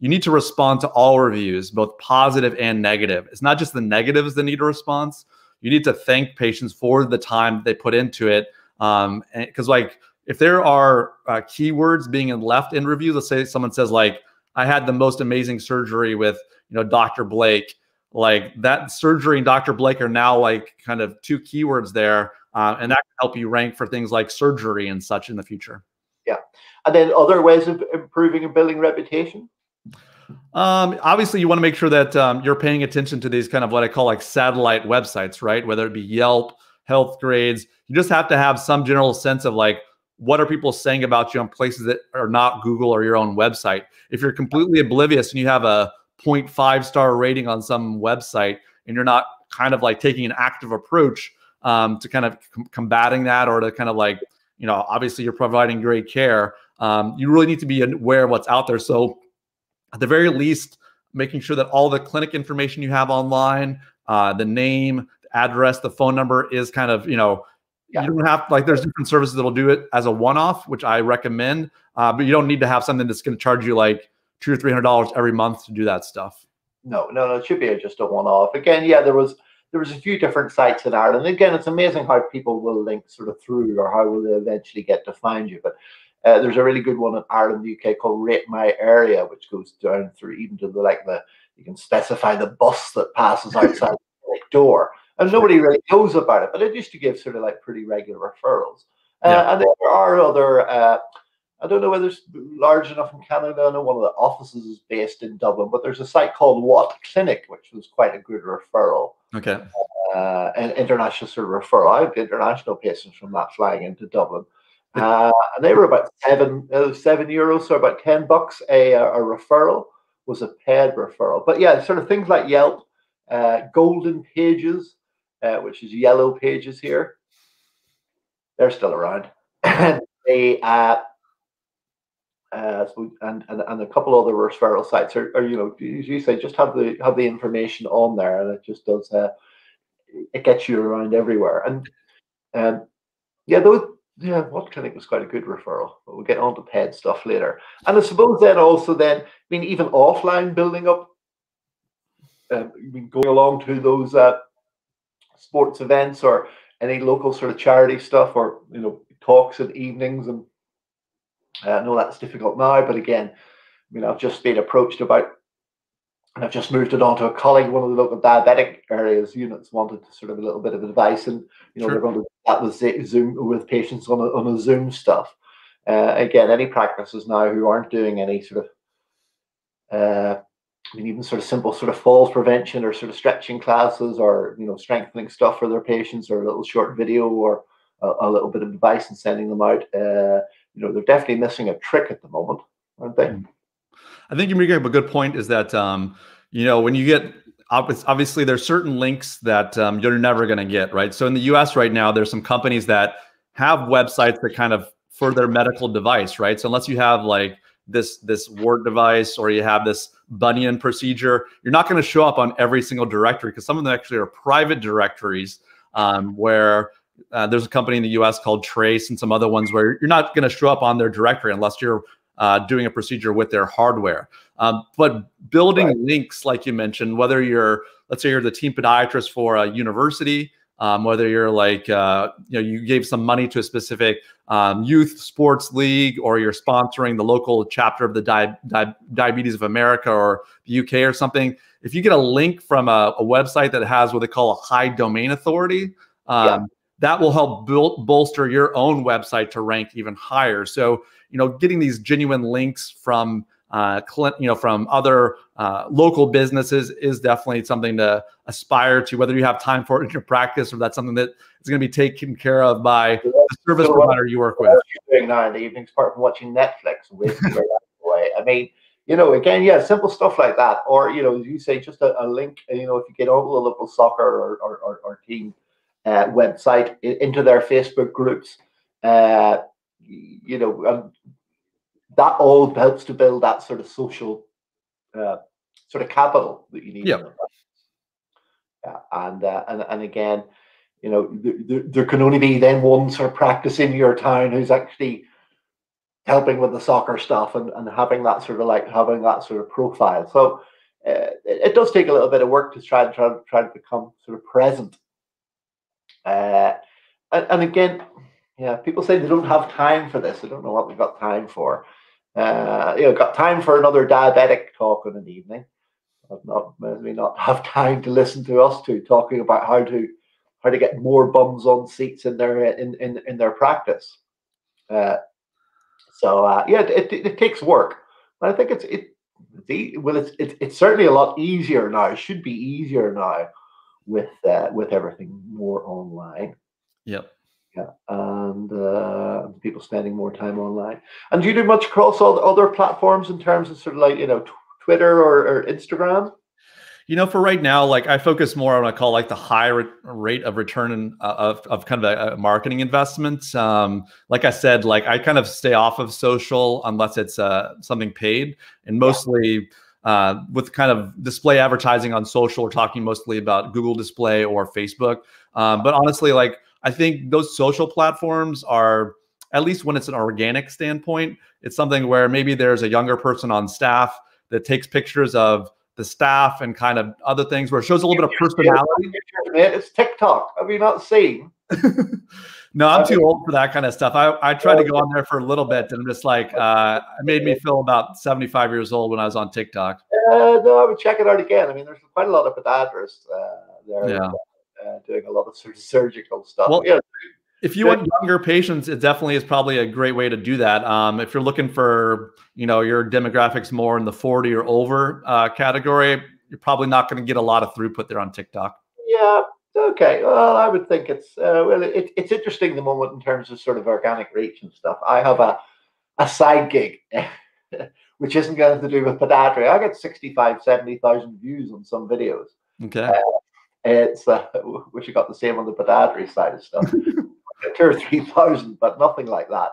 you need to respond to all reviews, both positive and negative. It's not just the negatives that need a response. You need to thank patients for the time they put into it. Um, because like if there are uh, keywords being left in reviews, let's say someone says like, I had the most amazing surgery with you know Dr. Blake. Like that surgery and Dr. Blake are now like kind of two keywords there, uh, and that can help you rank for things like surgery and such in the future. Yeah, and then other ways of improving and building reputation. Um, obviously, you want to make sure that um, you're paying attention to these kind of what I call like satellite websites, right? Whether it be Yelp, Healthgrades, you just have to have some general sense of like what are people saying about you on places that are not Google or your own website. If you're completely oblivious and you have a 0.5 star rating on some website and you're not kind of like taking an active approach um, to kind of com combating that or to kind of like, you know, obviously you're providing great care. Um, you really need to be aware of what's out there. So at the very least, making sure that all the clinic information you have online, uh, the name, the address, the phone number is kind of, you know, yeah. you don't have like there's different services that'll do it as a one-off, which I recommend. Uh, but you don't need to have something that's going to charge you like two or three hundred dollars every month to do that stuff. No, no, no. It should be just a one-off. Again, yeah, there was there was a few different sites in Ireland. Again, it's amazing how people will link sort of through or how will they eventually get to find you. But uh, there's a really good one in Ireland, the UK called Rate My Area, which goes down through even to the like the you can specify the bus that passes outside the door, and nobody really knows about it. But it used to give sort of like pretty regular referrals. Uh, yeah. And there are other. Uh, I don't know whether it's large enough in Canada. I know one of the offices is based in Dublin, but there's a site called What Clinic, which was quite a good referral. Okay. Uh, an international sort of referral. I have international patients from that flying into Dublin. Uh, and they were about seven uh, seven euros, so about ten bucks a, a referral was a paid referral. But yeah, sort of things like Yelp, uh, Golden Pages, uh, which is yellow pages here, they're still around. and they uh, uh, and, and and a couple other referral sites are, are you know as you say just have the have the information on there and it just does uh, it gets you around everywhere and um, yeah those yeah, what clinic was quite a good referral, but we'll get on to paid stuff later. And I suppose then also then, I mean, even offline building up, uh, going along to those uh, sports events or any local sort of charity stuff or, you know, talks and evenings. And uh, I know that's difficult now, but again, I mean, I've just been approached about and I've just moved it on to a colleague, one of the local diabetic areas units wanted sort of a little bit of advice, and you know sure. they're going to that with Zoom with patients on a, on a Zoom stuff. Uh, again, any practices now who aren't doing any sort of, uh, I mean, even sort of simple sort of falls prevention or sort of stretching classes or you know strengthening stuff for their patients or a little short video or a, a little bit of advice and sending them out. Uh, you know, they're definitely missing a trick at the moment, aren't they? Mm. I think you bring up a good point. Is that um, you know when you get obviously there's certain links that um, you're never going to get right. So in the U.S. right now, there's some companies that have websites that kind of for their medical device, right? So unless you have like this this wart device or you have this bunion procedure, you're not going to show up on every single directory because some of them actually are private directories um, where uh, there's a company in the US called Trace and some other ones where you're not going to show up on their directory unless you're uh, doing a procedure with their hardware. Um, but building right. links, like you mentioned, whether you're, let's say you're the team podiatrist for a university, um, whether you're like, uh, you know, you gave some money to a specific um, youth sports league, or you're sponsoring the local chapter of the Di Di Diabetes of America or the UK or something. If you get a link from a, a website that has what they call a high domain authority, um, yeah. that will help build, bolster your own website to rank even higher. So you know, getting these genuine links from uh, you know, from other uh, local businesses is definitely something to aspire to. Whether you have time for it in your practice, or that's something that is going to be taken care of by the service so provider you work with. doing now in the evenings, apart from watching Netflix away. I mean, you know, again, yeah, simple stuff like that, or you know, as you say just a, a link. You know, if you get onto the local soccer or or, or, or team uh, website into their Facebook groups. Uh, you know, um, that all helps to build that sort of social uh, sort of capital that you need. Yeah. yeah. And, uh, and and again, you know, there, there can only be then one sort of practice in your town who's actually helping with the soccer stuff and, and having that sort of like having that sort of profile. So uh, it, it, does take a little bit of work to try to try, try to become sort of present. Uh, and, and again, yeah, people say they don't have time for this. I don't know what they've got time for. Uh, you know, got time for another diabetic talk in an evening. I've not maybe not have time to listen to us two talking about how to how to get more bums on seats in their in in, in their practice. Uh, so uh, yeah, it, it, it, takes work, but I think it's it. The, well, it's, it's it's certainly a lot easier now. It should be easier now with uh, with everything more online. Yep and uh, people spending more time online. And do you do much across all the other platforms in terms of sort of like you know Twitter or, or Instagram? You know, for right now, like I focus more on what I call like the high re- rate of return in, uh, of, of kind of a, a marketing investment. Um, like I said, like I kind of stay off of social unless it's uh, something paid, and mostly uh, with kind of display advertising on social. We're talking mostly about Google Display or Facebook. Um, but honestly, like I think those social platforms are at least when it's an organic standpoint, it's something where maybe there's a younger person on staff that takes pictures of the staff and kind of other things where it shows a little bit of personality. It's TikTok. Have you not seen? no, I'm too old for that kind of stuff. I, I tried to go on there for a little bit and I'm just like, uh, it made me feel about 75 years old when I was on TikTok. Uh, no, I would check it out again. I mean, there's quite a lot of podiatrists uh, there Yeah. Uh, doing a lot of sort of surgical stuff. Well, yeah, If you want younger patients, it definitely is probably a great way to do that. Um, if you're looking for, you know, your demographics more in the 40 or over uh, category, you're probably not going to get a lot of throughput there on TikTok. yeah. Okay. Well, I would think it's uh, well, it, it's interesting the moment in terms of sort of organic reach and stuff. I have a a side gig. Which isn't going to do with podiatry. I get 65, 70,000 views on some videos. Okay. It's uh, wish you got the same on the podiatry side of stuff. Two or three thousand, but nothing like that.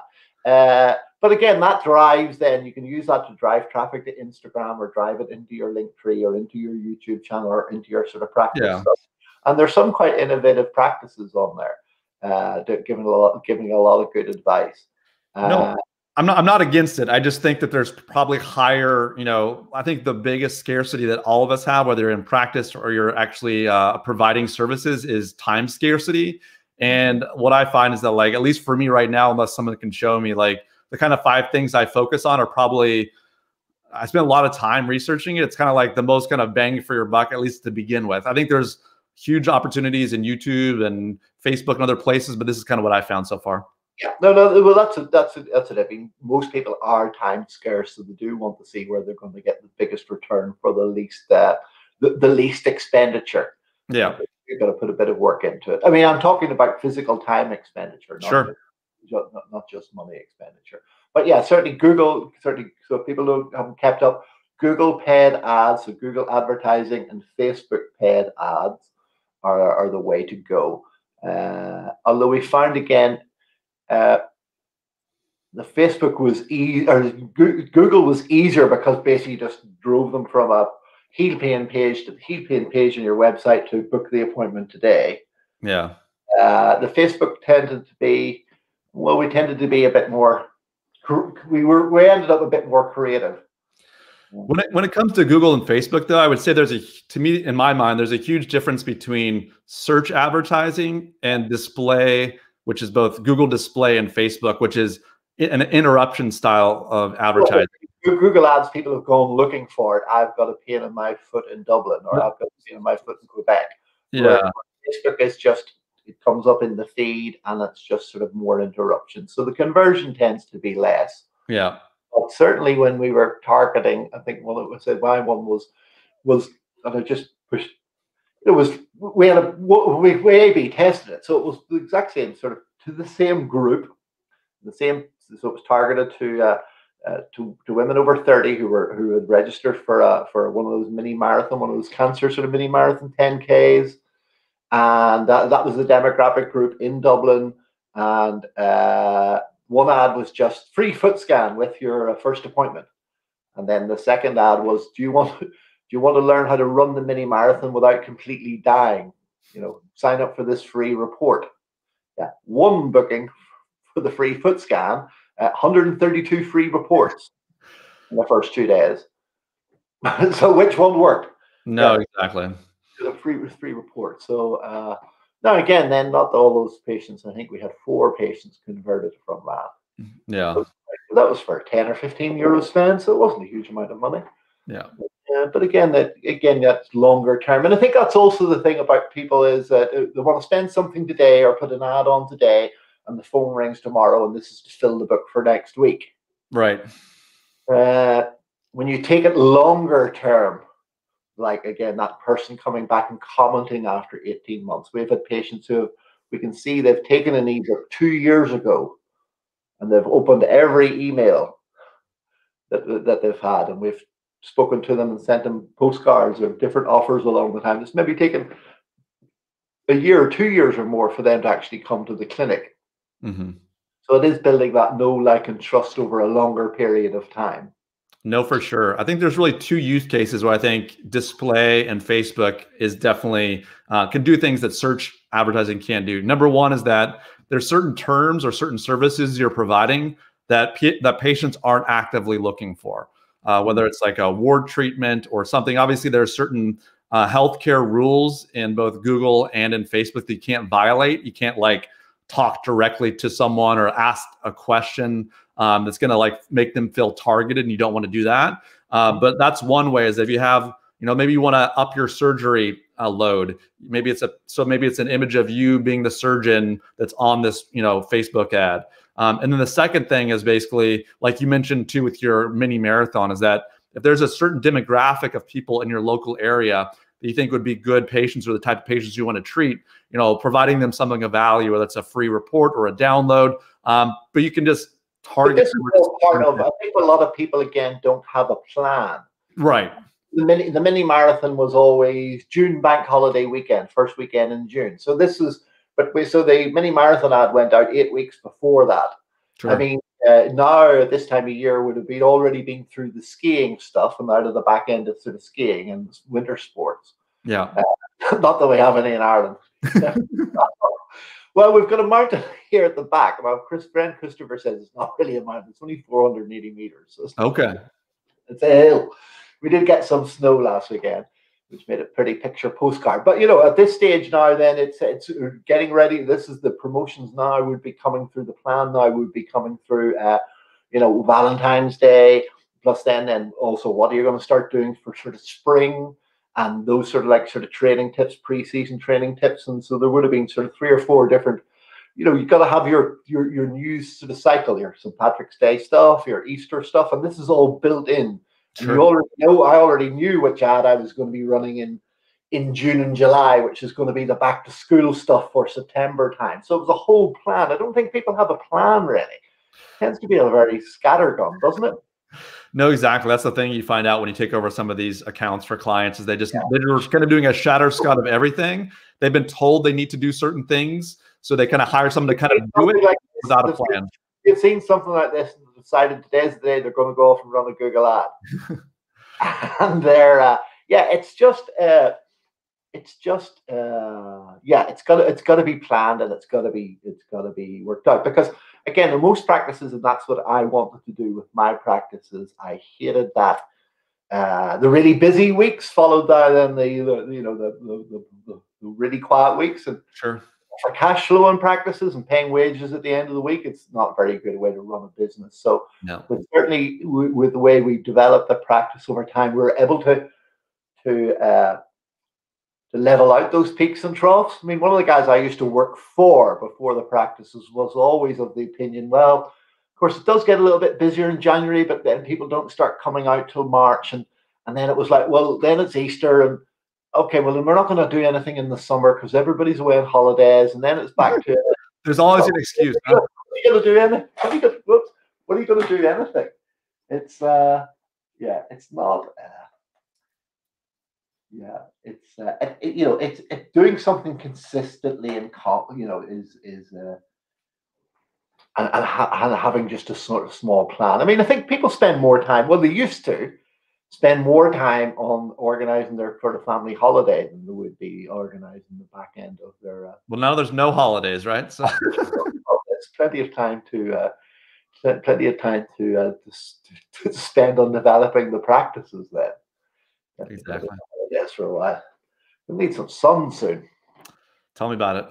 Uh, but again, that drives. Then you can use that to drive traffic to Instagram or drive it into your Linktree or into your YouTube channel or into your sort of practice Yeah. stuff. And there's some quite innovative practices on there, uh, giving a lot, giving a lot of good advice. Uh, No. I'm not I'm not against it. I just think that there's probably higher, you know, I think the biggest scarcity that all of us have, whether you're in practice or you're actually uh, providing services, is time scarcity. And what I find is that, like, at least for me right now, unless someone can show me, like, the kind of five things I focus on are probably I spend a lot of time researching it. It's kind of like the most kind of bang for your buck, at least to begin with. I think there's huge opportunities in YouTube and Facebook and other places, but this is kind of what I found so far. Yeah, no, no. Well, that's a, that's a, that's it. I mean, most people are time scarce, so they do want to see where they're going to get the biggest return for the least uh, the, the least expenditure. Yeah. You've got to put a bit of work into it. I mean, I'm talking about physical time expenditure, not Sure. just, not, not just money expenditure. But yeah, certainly Google, certainly. So people who haven't kept up, Google paid ads, so Google advertising and Facebook paid ads are, are the way to go. Uh, although we found again, uh, the Facebook was easy, or Google was easier because basically you just drove them from a heel pain page to the heel pain page on your website to book the appointment today. Yeah. Uh, the Facebook tended to be, well, we tended to be a bit more, we were, we ended up a bit more creative. When it, when it comes to Google and Facebook, though, I would say there's a to me in my mind there's a huge difference between search advertising and display, which is both Google Display and Facebook, which is an interruption style of advertising. Goo- Google ads, people have gone looking for it. I've got a pain in my foot in Dublin, or I've got a pain in my foot in Quebec. Yeah, Facebook is just it comes up in the feed and it's just sort of more interruption. So the conversion tends to be less. yeah, But certainly when we were targeting, I think one of was said my one was was and I just pushed it was we had a we, we A B tested it. So it was the exact same sort of to the same group, the same so it was targeted to uh, uh, to, to women over 30 who were who had registered for uh, for one of those mini marathon, one of those cancer sort of mini marathon 10Ks. And that, that was the demographic group in Dublin. And uh, one ad was just free foot scan with your uh, first appointment. And then the second ad was, do you want you want to learn how to run the mini marathon without completely dying? You know, sign up for this free report. Yeah, one booking for the free foot scan, uh, 132 free reports in the first two days. so which one worked? no, exactly. a free free report. So uh, now again, then not all those patients. I think we had four patients converted from that. Yeah, That was for ten or fifteen euro spend, so it wasn't a huge amount of money. yeah, Uh, but again, that again that's longer term, and I think that's also the thing about people is that uh, they want to spend something today or put an ad on today, and the phone rings tomorrow, and this is to fill the book for next week. right. Uh, when you take it longer term, like again, that person coming back and commenting after 18 months. We've had patients who we can see they've taken an ebook two years ago and they've opened every email that, that they've had and we've spoken to them and sent them postcards or different offers along the time. It's maybe taken a year or two years or more for them to actually come to the clinic. Mm-hmm. So it is building that know, like, and trust over a longer period of time. No, for sure. I think there's really two use cases where I think display and Facebook is definitely uh, can do things that search advertising can't do. Number one is that there's certain terms or certain services you're providing that that patients aren't actively looking for, uh, whether it's like a wart treatment or something. Obviously, there are certain uh, healthcare rules in both Google and in Facebook that you can't violate. You can't like talk directly to someone or ask a question um, that's going to like make them feel targeted and you don't want to do that uh, but that's one way is if you have you know maybe you want to up your surgery uh, load maybe it's a so maybe it's an image of you being the surgeon that's on this you know facebook ad um, and then the second thing is basically like you mentioned too with your mini marathon is that if there's a certain demographic of people in your local area that you think would be good patients or the type of patients you want to treat, you know, providing them something of value, whether it's a free report or a download. Um, but you can just target. this is part of. I think a lot of people again don't have a plan. Right. The mini the mini marathon was always June bank holiday weekend, first weekend in June. So this is, but we so the mini marathon ad went out eight weeks before that. Sure. I mean, uh, now at this time of year would have been already been through the skiing stuff and out of the back end of sort of skiing and winter sports. Yeah. Uh, not that we have any in Ireland. well, we've got a mountain here at the back. Well, Chris friend Christopher says it's not really a mountain. It's only 480 meters. So it's okay. It's a hill. We did get some snow last weekend which made a pretty picture postcard. But you know, at this stage now, then it's it's getting ready. This is the promotions now would be coming through the plan now would be coming through. Uh, you know, Valentine's Day, plus then and also what are you going to start doing for sort of spring and those sort of like sort of training tips, pre-season training tips, and so there would have been sort of three or four different. You know, you've got to have your your your news sort of cycle, your St. Patrick's Day stuff, your Easter stuff, and this is all built in Sure. You already know I already knew which ad I was going to be running in in June and July, which is going to be the back to school stuff for September time. So it was a whole plan. I don't think people have a plan really. It tends to be a very scattergun, doesn't it? No, exactly. That's the thing you find out when you take over some of these accounts for clients is they just yeah. they're kind of doing a shatter scott of everything. They've been told they need to do certain things, so they kind of hire someone to kind of do it like without a plan. You've seen something like this decided today's the day they're going to go off and run a Google ad. and they're, uh, yeah, it's just, uh, it's just, uh, yeah, it's got to, it's got to be planned and it's got to be, it's got to be worked out because again, in most practices, and that's what I wanted to do with my practices, I hated that. Uh, the really busy weeks followed by then the, the you know the, the, the, the really quiet weeks and sure for cash flow and practices and paying wages at the end of the week, it's not a very good way to run a business. So, no. but certainly with the way we developed the practice over time, we are able to to uh, to level out those peaks and troughs. I mean, one of the guys I used to work for before the practices was always of the opinion, well, of course, it does get a little bit busier in January, but then people don't start coming out till March, and and then it was like, well, then it's Easter and okay, well, then we're not going to do anything in the summer because everybody's away on holidays, and then it's back to. There's always an excuse. What are you going to do anything? What are you going, whoops, what are you going to do anything? It's uh, yeah, it's not. Uh, yeah, it's uh, it, it, you know, it's it, doing something consistently and you know is is uh, and, and, ha- and having just a sort of small plan. I mean, I think people spend more time. Well, they used to spend more time on organizing their sort of family holiday than they would be organizing the back end of their. Uh, well, now there's no holidays, right? So there's plenty of time to. Uh, plenty of time to, uh, to, to spend on developing the practices there. Exactly. Yes, for a while. We need some sun soon. Tell me about it.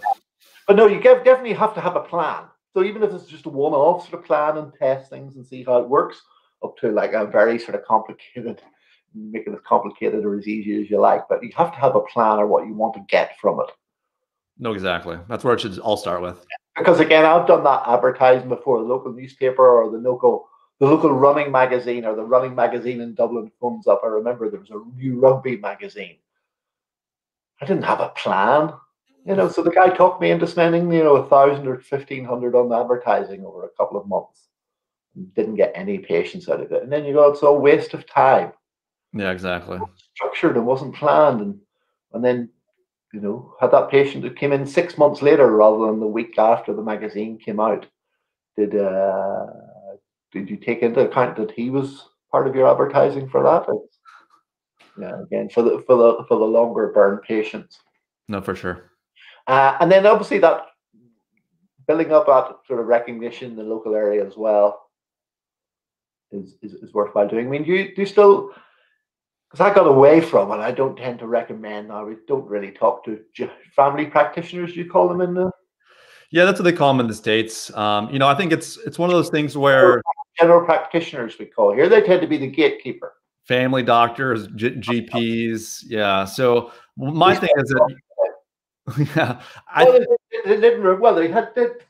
But no, you definitely have to have a plan. So even if it's just a one-off sort of plan and test things and see how it works, up to like a very sort of complicated, make it as complicated or as easy as you like. But you have to have a plan or what you want to get from it. No, exactly. That's where it should all start with. Because again, I've done that advertising before the local newspaper or the local the local running magazine or the running magazine in Dublin comes up. I remember there was a new rugby magazine. I didn't have a plan. You know, so the guy talked me into spending, you know, a thousand or fifteen hundred on advertising over a couple of months. Didn't get any patients out of it. And then you go, it's all waste of time. Yeah, exactly. Structured and wasn't planned. And and then, you know, had that patient who came in six months later rather than the week after the magazine came out. Did uh did you take into account that he was part of your advertising for that? It's, yeah, again for the for the for the longer burn patients. No, for sure. Uh, and then obviously that building up that sort of recognition in the local area as well is, is, is worthwhile doing. I mean, do you, do you still, because I got away from it, I don't tend to recommend, I don't really talk to family practitioners, you call them in the? Yeah, that's what they call them in the States. Um, you know, I think it's it's one of those things where general practitioners we call here, they tend to be the gatekeeper. Family doctors, G- GPs, yeah. So my thing is that yeah, I, well, they, they, didn't. Well, they had did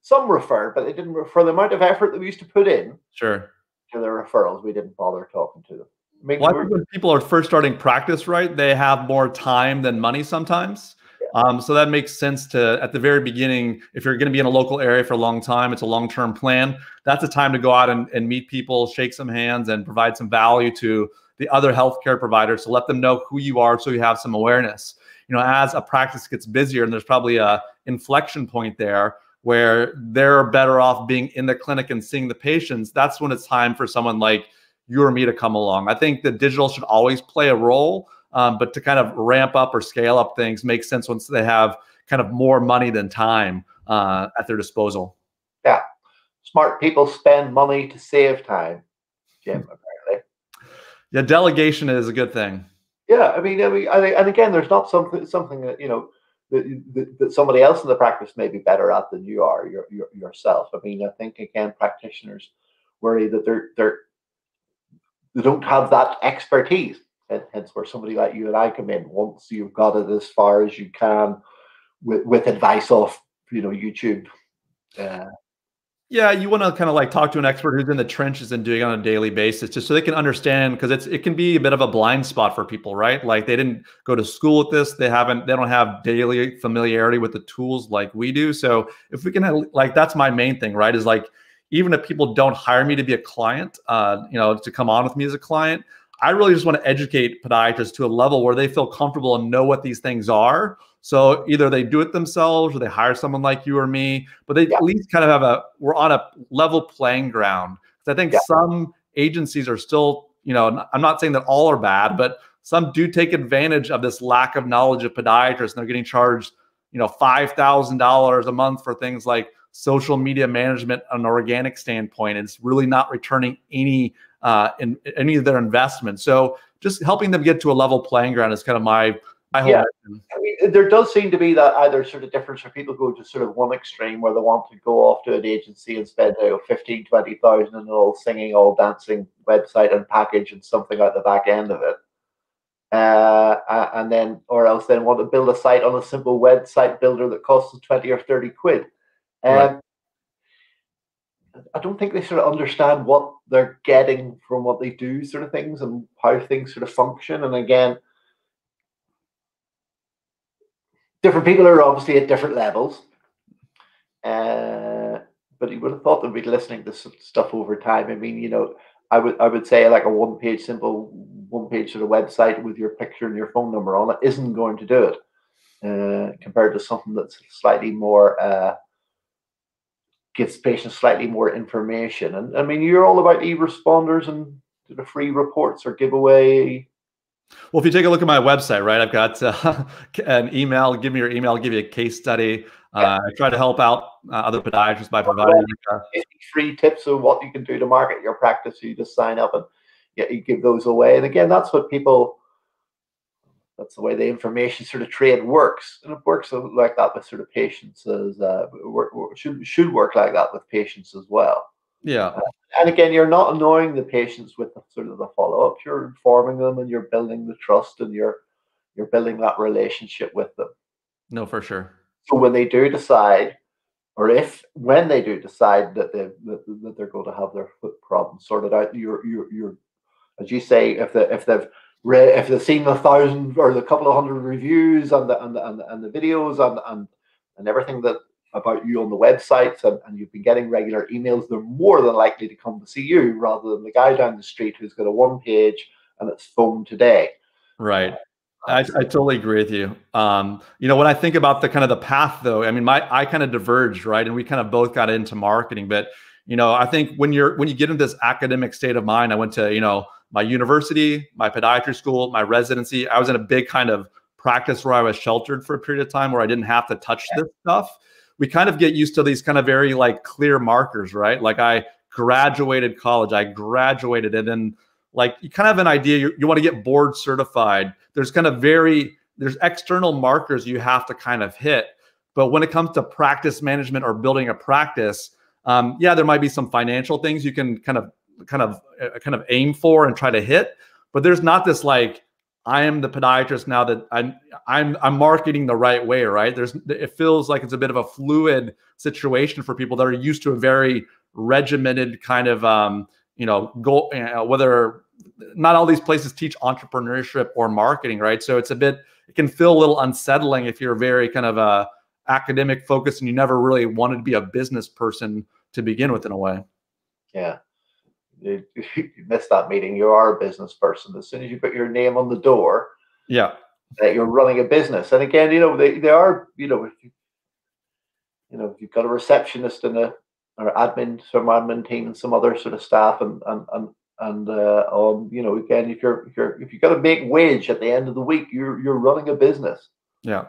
some refer, but they didn't refer the amount of effort that we used to put in. Sure. To the referrals, we didn't bother talking to them. I mean, well, I think when people are first starting practice, right, they have more time than money sometimes. Yeah. Um, so that makes sense to at the very beginning, if you're going to be in a local area for a long time, it's a long-term plan. That's a time to go out and, and meet people, shake some hands, and provide some value to the other healthcare providers to let them know who you are, so you have some awareness you know, as a practice gets busier and there's probably a inflection point there where they're better off being in the clinic and seeing the patients, that's when it's time for someone like you or me to come along. I think that digital should always play a role, um, but to kind of ramp up or scale up things makes sense once they have kind of more money than time uh, at their disposal. Yeah. Smart people spend money to save time, Jim, apparently. Yeah, delegation is a good thing. Yeah, I mean, I mean, and again, there's not something something that you know that, that, somebody else in the practice may be better at than you are your, your, yourself. I mean, I think again, practitioners worry that they're they're they don't have that expertise, and hence where somebody like you and I come in. Once you've got it as far as you can, with with advice off you know YouTube. Uh, yeah, you want to kind of like talk to an expert who's in the trenches and doing it on a daily basis, just so they can understand because it's it can be a bit of a blind spot for people, right? Like they didn't go to school with this, they haven't, they don't have daily familiarity with the tools like we do. So if we can, like, that's my main thing, right? Is like even if people don't hire me to be a client, uh, you know, to come on with me as a client, I really just want to educate podiatrists to a level where they feel comfortable and know what these things are so either they do it themselves or they hire someone like you or me, but they yeah. at least kind of have a we're on a level playing ground. Because I think yeah. some agencies are still, you know, I'm not saying that all are bad, but some do take advantage of this lack of knowledge of podiatrists and they're getting charged, you know, five thousand dollars a month for things like social media management on an organic standpoint. It's really not returning any uh, in any of their investment. So just helping them get to a level playing ground is kind of my I yeah, I mean, there does seem to be that either sort of difference where people go to sort of one extreme where they want to go off to an agency and spend you know, 15, 20,000 and all singing, all dancing website and package and something at the back end of it. Uh, and then, or else then want to build a site on a simple website builder that costs 20 or 30 quid. Um, right. I don't think they sort of understand what they're getting from what they do, sort of things, and how things sort of function. And again, different people are obviously at different levels. Uh, but you would have thought they'd be listening to stuff over time. I mean, you know, I would I would say like a one page simple one page sort of website with your picture and your phone number on it isn't going to do it. Uh, compared to something that's slightly more uh, gives patients slightly more information. And I mean, you're all about e-responders and the free reports or giveaway well, if you take a look at my website, right, I've got uh, an email. Give me your email. I'll give you a case study. Uh, I try to help out uh, other podiatrists by providing uh, free tips of what you can do to market your practice. You just sign up and yeah, you give those away. And again, that's what people. That's the way the information sort of trade works, and it works like that with sort of patients as uh, should should work like that with patients as well. Yeah. And again, you're not annoying the patients with the, sort of the follow up. You're informing them, and you're building the trust, and you're you're building that relationship with them. No, for sure. So when they do decide, or if when they do decide that they that, that they're going to have their foot problem sorted out, you're you're you're as you say, if they if they've if they've seen the thousand or the couple of hundred reviews and the and the, and the, and the videos and, and and everything that about you on the websites and, and you've been getting regular emails, they're more than likely to come to see you rather than the guy down the street who's got a one page and it's phone today. Right. I, I totally agree with you. Um, you know, when I think about the kind of the path though, I mean, my I kind of diverged, right? And we kind of both got into marketing, but you know, I think when you're when you get into this academic state of mind, I went to, you know, my university, my podiatry school, my residency. I was in a big kind of practice where I was sheltered for a period of time where I didn't have to touch this stuff. We kind of get used to these kind of very like clear markers, right? Like I graduated college, I graduated, and then like you kind of have an idea you, you want to get board certified. There's kind of very there's external markers you have to kind of hit. But when it comes to practice management or building a practice, um, yeah, there might be some financial things you can kind of kind of uh, kind of aim for and try to hit. But there's not this like I am the podiatrist now that I'm I'm I'm marketing the right way, right? There's it feels like it's a bit of a fluid situation for people that are used to a very regimented kind of um, you know goal. You know, whether not all these places teach entrepreneurship or marketing, right? So it's a bit it can feel a little unsettling if you're very kind of a uh, academic focus and you never really wanted to be a business person to begin with in a way. Yeah you, you missed that meeting. You are a business person. As soon as you put your name on the door, yeah, that you're running a business. And again, you know, they, they are, you know, if you, you know, you've got a receptionist and a or admin, some admin team and some other sort of staff and and and and uh, um, you know, again, if you're if you're if you've got to make wage at the end of the week, you're you're running a business. Yeah.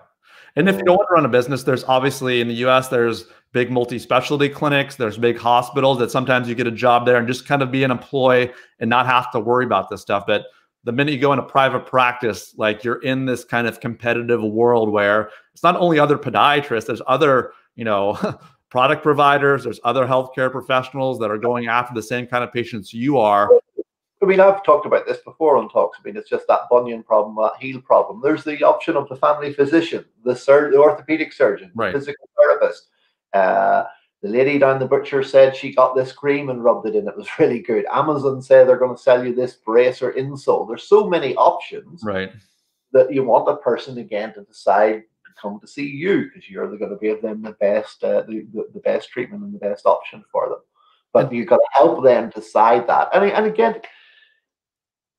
And if you don't want to run a business, there's obviously in the US, there's big multi-specialty clinics, there's big hospitals that sometimes you get a job there and just kind of be an employee and not have to worry about this stuff. But the minute you go into private practice, like you're in this kind of competitive world where it's not only other podiatrists, there's other, you know, product providers, there's other healthcare professionals that are going after the same kind of patients you are. Mean, I've talked about this before on talks. I mean, it's just that bunion problem, that heel problem. There's the option of the family physician, the, sur- the orthopedic surgeon, right. the physical therapist. Uh, the lady down the butcher said she got this cream and rubbed it in. It was really good. Amazon said they're going to sell you this brace or insole. There's so many options, right? That you want the person again to decide to come to see you because you're going to give them the best, uh, the, the, the best treatment and the best option for them. But you've got to help them decide that. And, and again,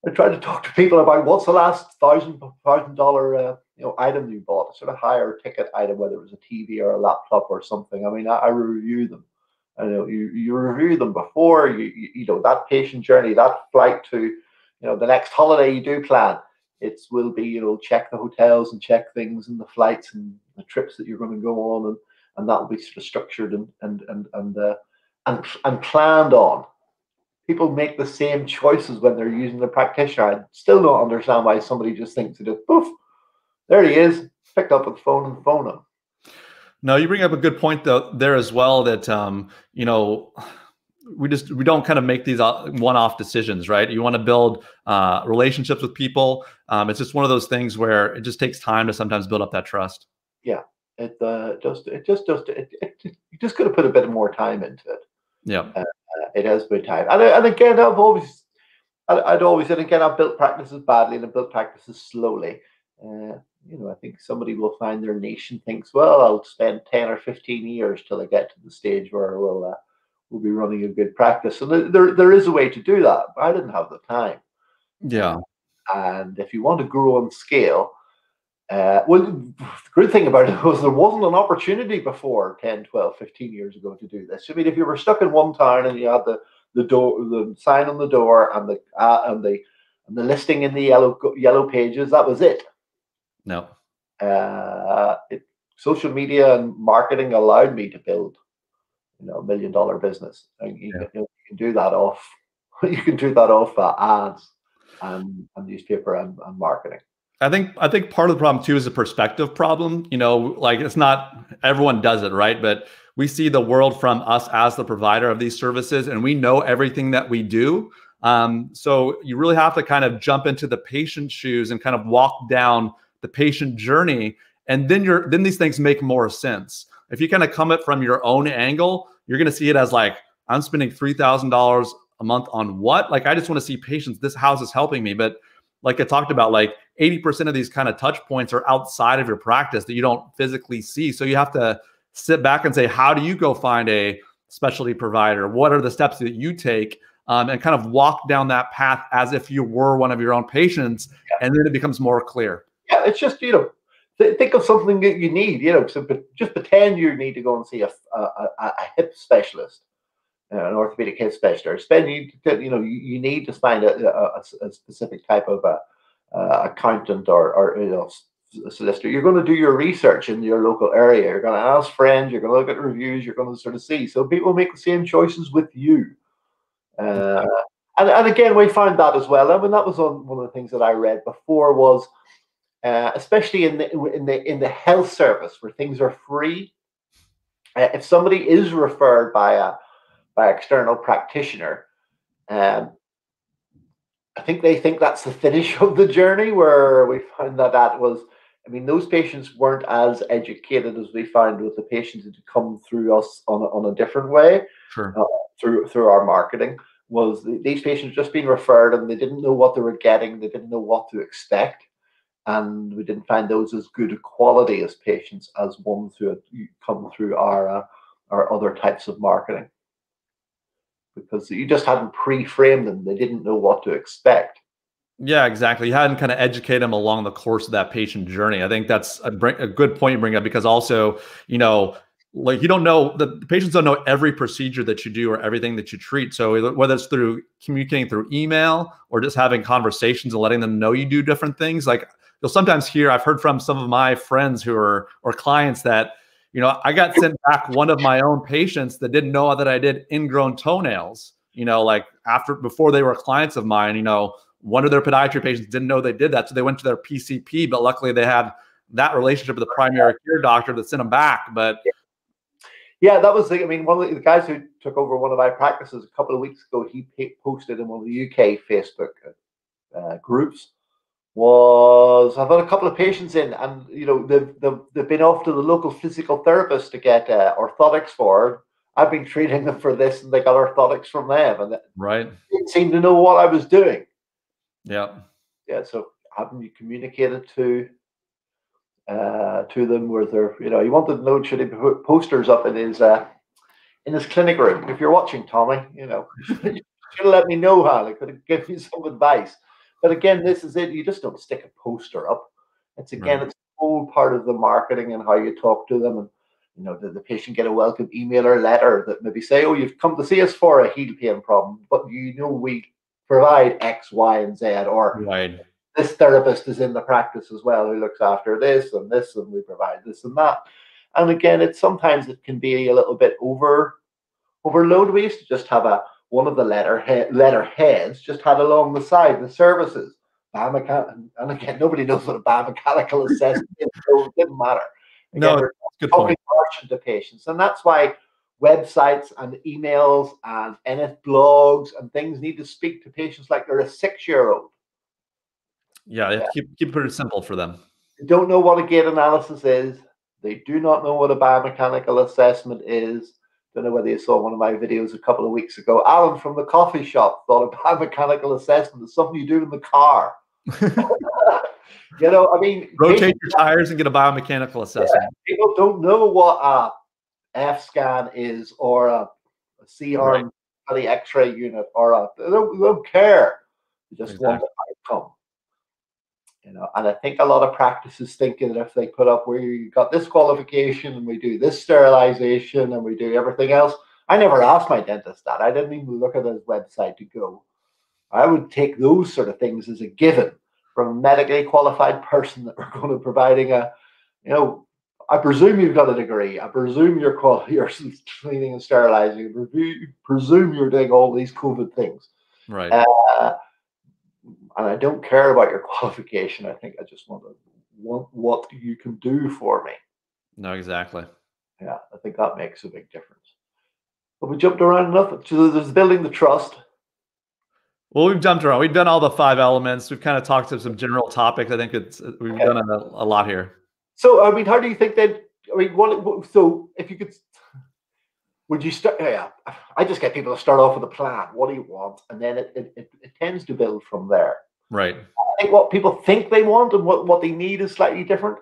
I try to talk to people about what's the last thousand thousand dollar uh, you know item you bought, a sort of higher ticket item, whether it was a TV or a laptop or something. I mean, I, I review them. I know you you review them before you, you you know that patient journey, that flight to you know the next holiday you do plan. It will be you know check the hotels and check things and the flights and the trips that you're going to go on and and that will be sort of structured and and and and uh, and and planned on people make the same choices when they're using the practitioner. I still don't understand why somebody just thinks to just poof, there he is, picked up the phone and phone him. No, you bring up a good point though there as well that um, you know we just we don't kind of make these uh, one-off decisions, right? You want to build uh, relationships with people. Um, it's just one of those things where it just takes time to sometimes build up that trust. Yeah, it uh, just it just just it, it, you just got to put a bit more time into it. Yeah. Uh, it has been time. And, and again, I've always, I'd always said, again, I've built practices badly and I've built practices slowly. Uh, you know, I think somebody will find their niche and thinks, well, I'll spend 10 or 15 years till I get to the stage where we'll, uh, we'll be running a good practice. And there, there is a way to do that. but I didn't have the time. Yeah. And if you want to grow and scale, uh, well, the good thing about it was there wasn't an opportunity before 10, 12, 15 years ago to do this. I mean, if you were stuck in one town and you had the, the door, the sign on the door and the, uh, and the, and the listing in the yellow, yellow pages, that was it. No. Uh, it, social media and marketing allowed me to build, you know, a million dollar business. And you, yeah. you, know, you, can do that off, you can do that off uh, ads and, and newspaper and, and marketing. I think I think part of the problem too is a perspective problem. You know, like it's not everyone does it, right? But we see the world from us as the provider of these services, and we know everything that we do. Um, so you really have to kind of jump into the patient's shoes and kind of walk down the patient journey, and then you're then these things make more sense. If you kind of come it from your own angle, you're going to see it as like I'm spending three thousand dollars a month on what? Like I just want to see patients. This house is helping me, but like I talked about, like 80% of these kind of touch points are outside of your practice that you don't physically see. So you have to sit back and say, how do you go find a specialty provider? What are the steps that you take? Um, and kind of walk down that path as if you were one of your own patients. Yeah. And then it becomes more clear. Yeah, it's just, you know, think of something that you need, you know, so just pretend you need to go and see a, a, a hip specialist, an orthopedic hip specialist. Then you, you know, you, need to find a, a, a specific type of a, uh, accountant or, or you know, solicitor. You're going to do your research in your local area. You're going to ask friends. You're going to look at reviews. You're going to sort of see. So people make the same choices with you. Uh, and, and again, we found that as well. I mean, that was on one of the things that I read before was uh, especially in the in the in the health service where things are free. Uh, if somebody is referred by a by external practitioner, um, I think they think that's the finish of the journey. Where we found that that was, I mean, those patients weren't as educated as we found with the patients that come through us on a, on a different way, sure. uh, through through our marketing. Was these patients just being referred and they didn't know what they were getting, they didn't know what to expect and we didn't find those as good a quality as patients as ones who had come through our uh, our other types of marketing because you just hadn't pre-framed them. They didn't know what to expect. Yeah exactly. You hadn't kind of educated them along the course of that patient journey. I think that's a, a good point you bring up because also you know like you don't know the patients don't know every procedure that you do or everything that you treat. So whether it's through communicating through email or just having conversations and letting them know you do different things. Like you'll sometimes hear I've heard from some of my friends who are or clients that you know I got sent back one of my own patients that didn't know that I did ingrown toenails. You know, like after before they were clients of mine. You know, one of their podiatry patients didn't know they did that, so they went to their PCP. But luckily, they had that relationship with the primary care doctor that sent them back. But yeah, that was the, I mean, one of the guys who took over one of my practices a couple of weeks ago, he posted in one of the UK Facebook uh, groups was I've had a couple of patients in, and you know they've they've, they've been off to the local physical therapist to get uh, orthotics for. I've been treating them for this, and they got orthotics from them, and right didn't seem to know what I was doing. Yeah, yeah. So having you communicated to uh, to them where they're, you know, he wanted to know should he put posters up in his uh, in his clinic room. If you're watching, Tommy, you know, you should have let me know, how. I could have given you some advice. But again, this is it. You just don't stick a poster up. It's again, right. it's all part of the marketing and how you talk to them. And you know, the, the patient get a welcome email or letter that maybe say, "Oh, you've come to see us for a heel pain problem, but you know we provide X, Y, and Z." Or right. this therapist is in the practice as well who looks after this and this, and we provide this and that. And again, it's sometimes it can be a little bit over overload. We used to just have a one of the letter he- letter heads just had along the side the services. Biomechanical, and again, nobody knows what a biomechanical assessment is, so it didn't matter. Again, no, good point. to patients, and that's why websites and emails and NF blogs and things need to speak to patients like they're a six-year-old. Yeah, yeah. keep keep it simple for them. They don't know what a gait analysis is. They do not know what a biomechanical assessment is. Don't know whether you saw one of my videos a couple of weeks ago. Alan from the coffee shop thought a biomechanical assessment is something you do in the car. you know, I mean, rotate your tires and get a biomechanical assessment. Yeah, people don't know what a F scan is or a, a C arm right. X-ray unit or a they don't, they don't care. They just exactly. want the outcome. You know, and I think a lot of practices thinking that if they put up where you got this qualification and we do this sterilization and we do everything else. I never asked my dentist that. I didn't even look at his website to go. I would take those sort of things as a given from a medically qualified person that we're going to providing a, you know, I presume you've got a degree. I presume you're quality, you're cleaning and sterilizing. I presume you're doing all these COVID things. Right. Uh, and I don't care about your qualification. I think I just want to want what you can do for me. No, exactly. Yeah, I think that makes a big difference. But we jumped around enough. So there's building the trust. Well, we've jumped around. We've done all the five elements. We've kind of talked to some general topics. I think it's we've okay. done a, a, lot here. So, I mean, how do you think that? I mean, what? So, if you could would you start? Yeah, I just get people to start off with a plan. What do you want? And then it, it, it, it tends to build from there. Right. I think what people think they want and what, what they need is slightly different.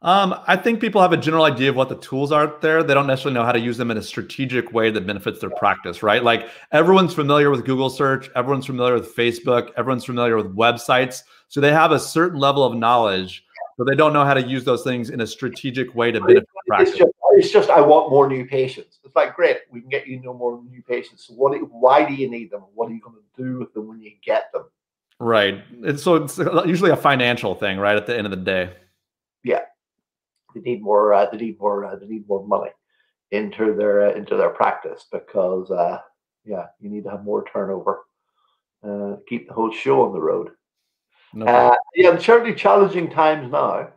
Um, I think people have a general idea of what the tools are there. They don't necessarily know how to use them in a strategic way that benefits their practice, right? Like everyone's familiar with Google search, everyone's familiar with Facebook, everyone's familiar with websites. So they have a certain level of knowledge, but they don't know how to use those things in a strategic way to benefit practice. Just, it's just I want more new patients. It's like great, we can get you no more new patients. So what? Why do you need them? What are you going to do with them when you get them? Right. And so it's usually a financial thing, right? At the end of the day. Yeah they need more uh, they need more uh, they need more money into their uh, into their practice because uh, yeah you need to have more turnover uh, keep the whole show on the road no uh, yeah certainly challenging times now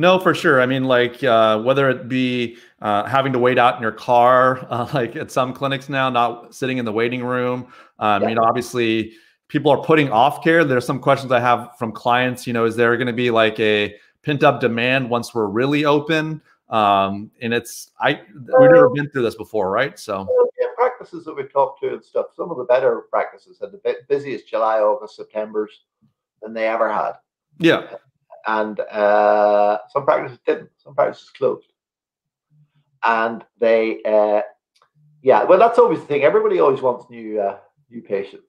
no, for sure. I mean, like uh, whether it be uh, having to wait out in your car, uh, like at some clinics now, not sitting in the waiting room. Um, yeah. You know, obviously, people are putting off care. There's some questions I have from clients. You know, is there going to be like a pent up demand once we're really open. Um, and it's I we've never been through this before, right? So yeah, practices that we talked to and stuff. Some of the better practices had the busiest July, August, September's than they ever had. Yeah, and uh, some practices didn't. Some practices closed, and they, uh, yeah. Well, that's always the thing. Everybody always wants new uh, new patients.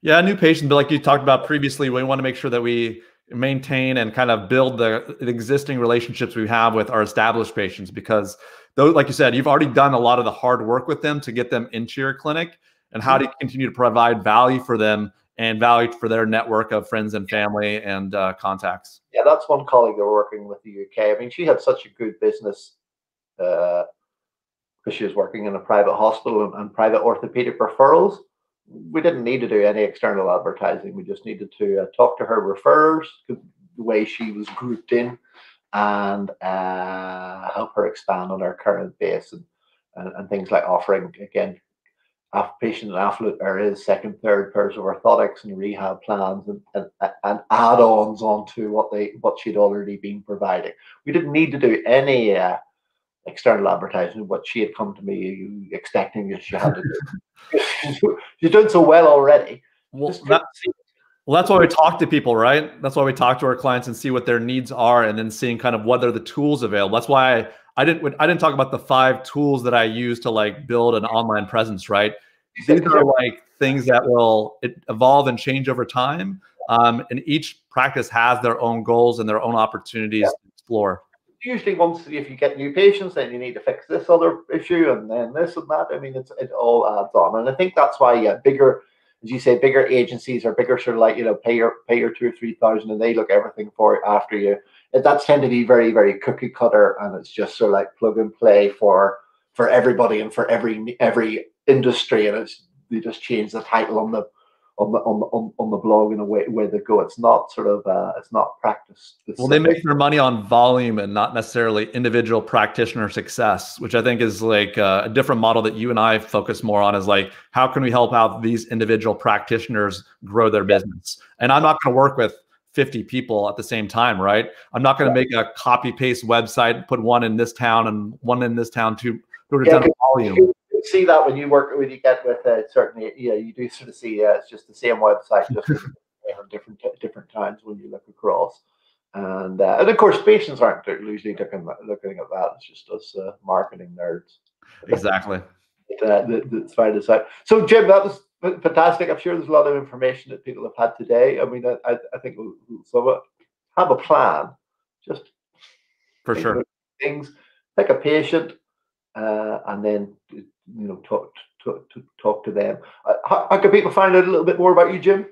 Yeah, new patients, but like you talked about previously, we want to make sure that we maintain and kind of build the, the existing relationships we have with our established patients because though like you said you've already done a lot of the hard work with them to get them into your clinic and how do mm-hmm. continue to provide value for them and value for their network of friends and family and uh, contacts. Yeah that's one colleague that we're working with the uk i mean she had such a good business because uh, she was working in a private hospital and, and private orthopedic referrals. We didn't need to do any external advertising. We just needed to uh, talk to her referrers, the way she was grouped in, and uh, help her expand on her current base and, and, and things like offering again patient and affluent areas, second, third pairs of orthotics and rehab plans and, and, and add-ons onto what they what she'd already been providing. We didn't need to do any uh, external advertising, what she had come to me expecting that she had to do. She's doing so well already. Well, that, well, that's why we talk to people, right? That's why we talk to our clients and see what their needs are, and then seeing kind of what are the tools available. That's why I, I didn't I didn't talk about the five tools that I use to like build an online presence, right? These are like things that will evolve and change over time, um, and each practice has their own goals and their own opportunities yeah. to explore usually once if you get new patients, then you need to fix this other issue and then this and that. I mean, it's it all adds on, and I think that's why yeah, bigger, as you say, bigger agencies or bigger sort of like you know pay your pay your two or three thousand and they look everything for after you. That's tend to be very very cookie cutter, and it's just sort of like plug and play for for everybody and for every every industry, and it's they just change the title on the on the on the on, on the blog in a way where they go. It's not sort of uh, it's not practice. Well, they make their money on volume and not necessarily individual practitioner success, which I think is like uh, a different model that you and I focus more on. Is like how can we help out these individual practitioners grow their business? And I'm not going to work with 50 people at the same time, right? I'm not going to make a copy paste website, put one in this town and one in this town to to yeah, volume. see that when you work when you get with uh, certainly yeah you do sort of see uh, it's just the same website just different different times when you look across. And uh, and of course patients aren't usually looking looking at that it's just us uh, marketing nerds. Exactly. Uh, that's fine so Jim that was fantastic. I'm sure there's a lot of information that people have had today. I mean I, I think we'll, so have a plan. Just for sure. things. Pick a patient uh, and then you know talk talk, talk to them. Uh, how, how, can people find out a little bit more about you, Jim?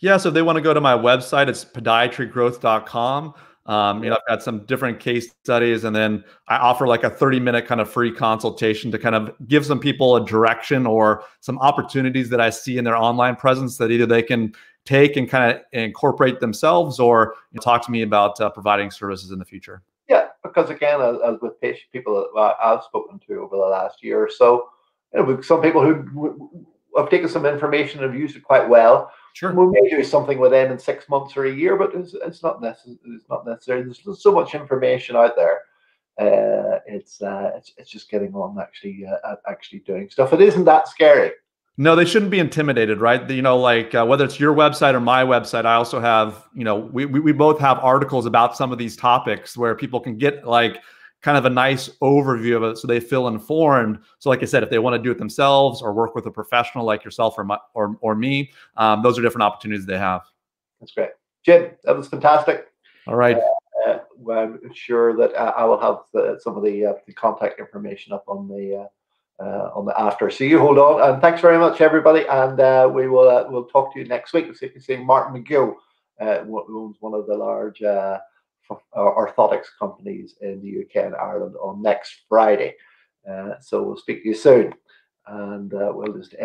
Yeah, so if they want to go to my website, it's podiatrygrowth.com. Um, you know, I've got some different case studies, and then I offer like a 30 minute kind of free consultation to kind of give some people a direction or some opportunities that I see in their online presence that either they can take and kind of incorporate themselves or you know, talk to me about uh, providing services in the future. Yeah, because again, as, as with patient people that I've spoken to over the last year or so, you know, some people who have taken some information and have used it quite well. Sure. We may do something with them in six months or a year, but it's, it's not necessary. It's not necessary. There's so much information out there. Uh, it's, uh, it's it's just getting on actually uh, actually doing stuff. It isn't that scary. No, they shouldn't be intimidated, right? You know, like uh, whether it's your website or my website, I also have, you know, we, we, we both have articles about some of these topics where people can get like kind of a nice overview of it so they feel informed. So, like I said, if they want to do it themselves or work with a professional like yourself or my, or, or me, um, those are different opportunities they have. That's great. Jim, that was fantastic. All right. Uh, uh, well, I'm sure that uh, I will have the, some of the, uh, the contact information up on the uh, uh, on the after. So you hold on, and thanks very much, everybody. And uh, we will uh, we'll talk to you next week. You can see Martin McGill, uh, owns one of the large uh, orthotics companies in the UK and Ireland on next Friday. Uh, so we'll speak to you soon, and uh, we'll just.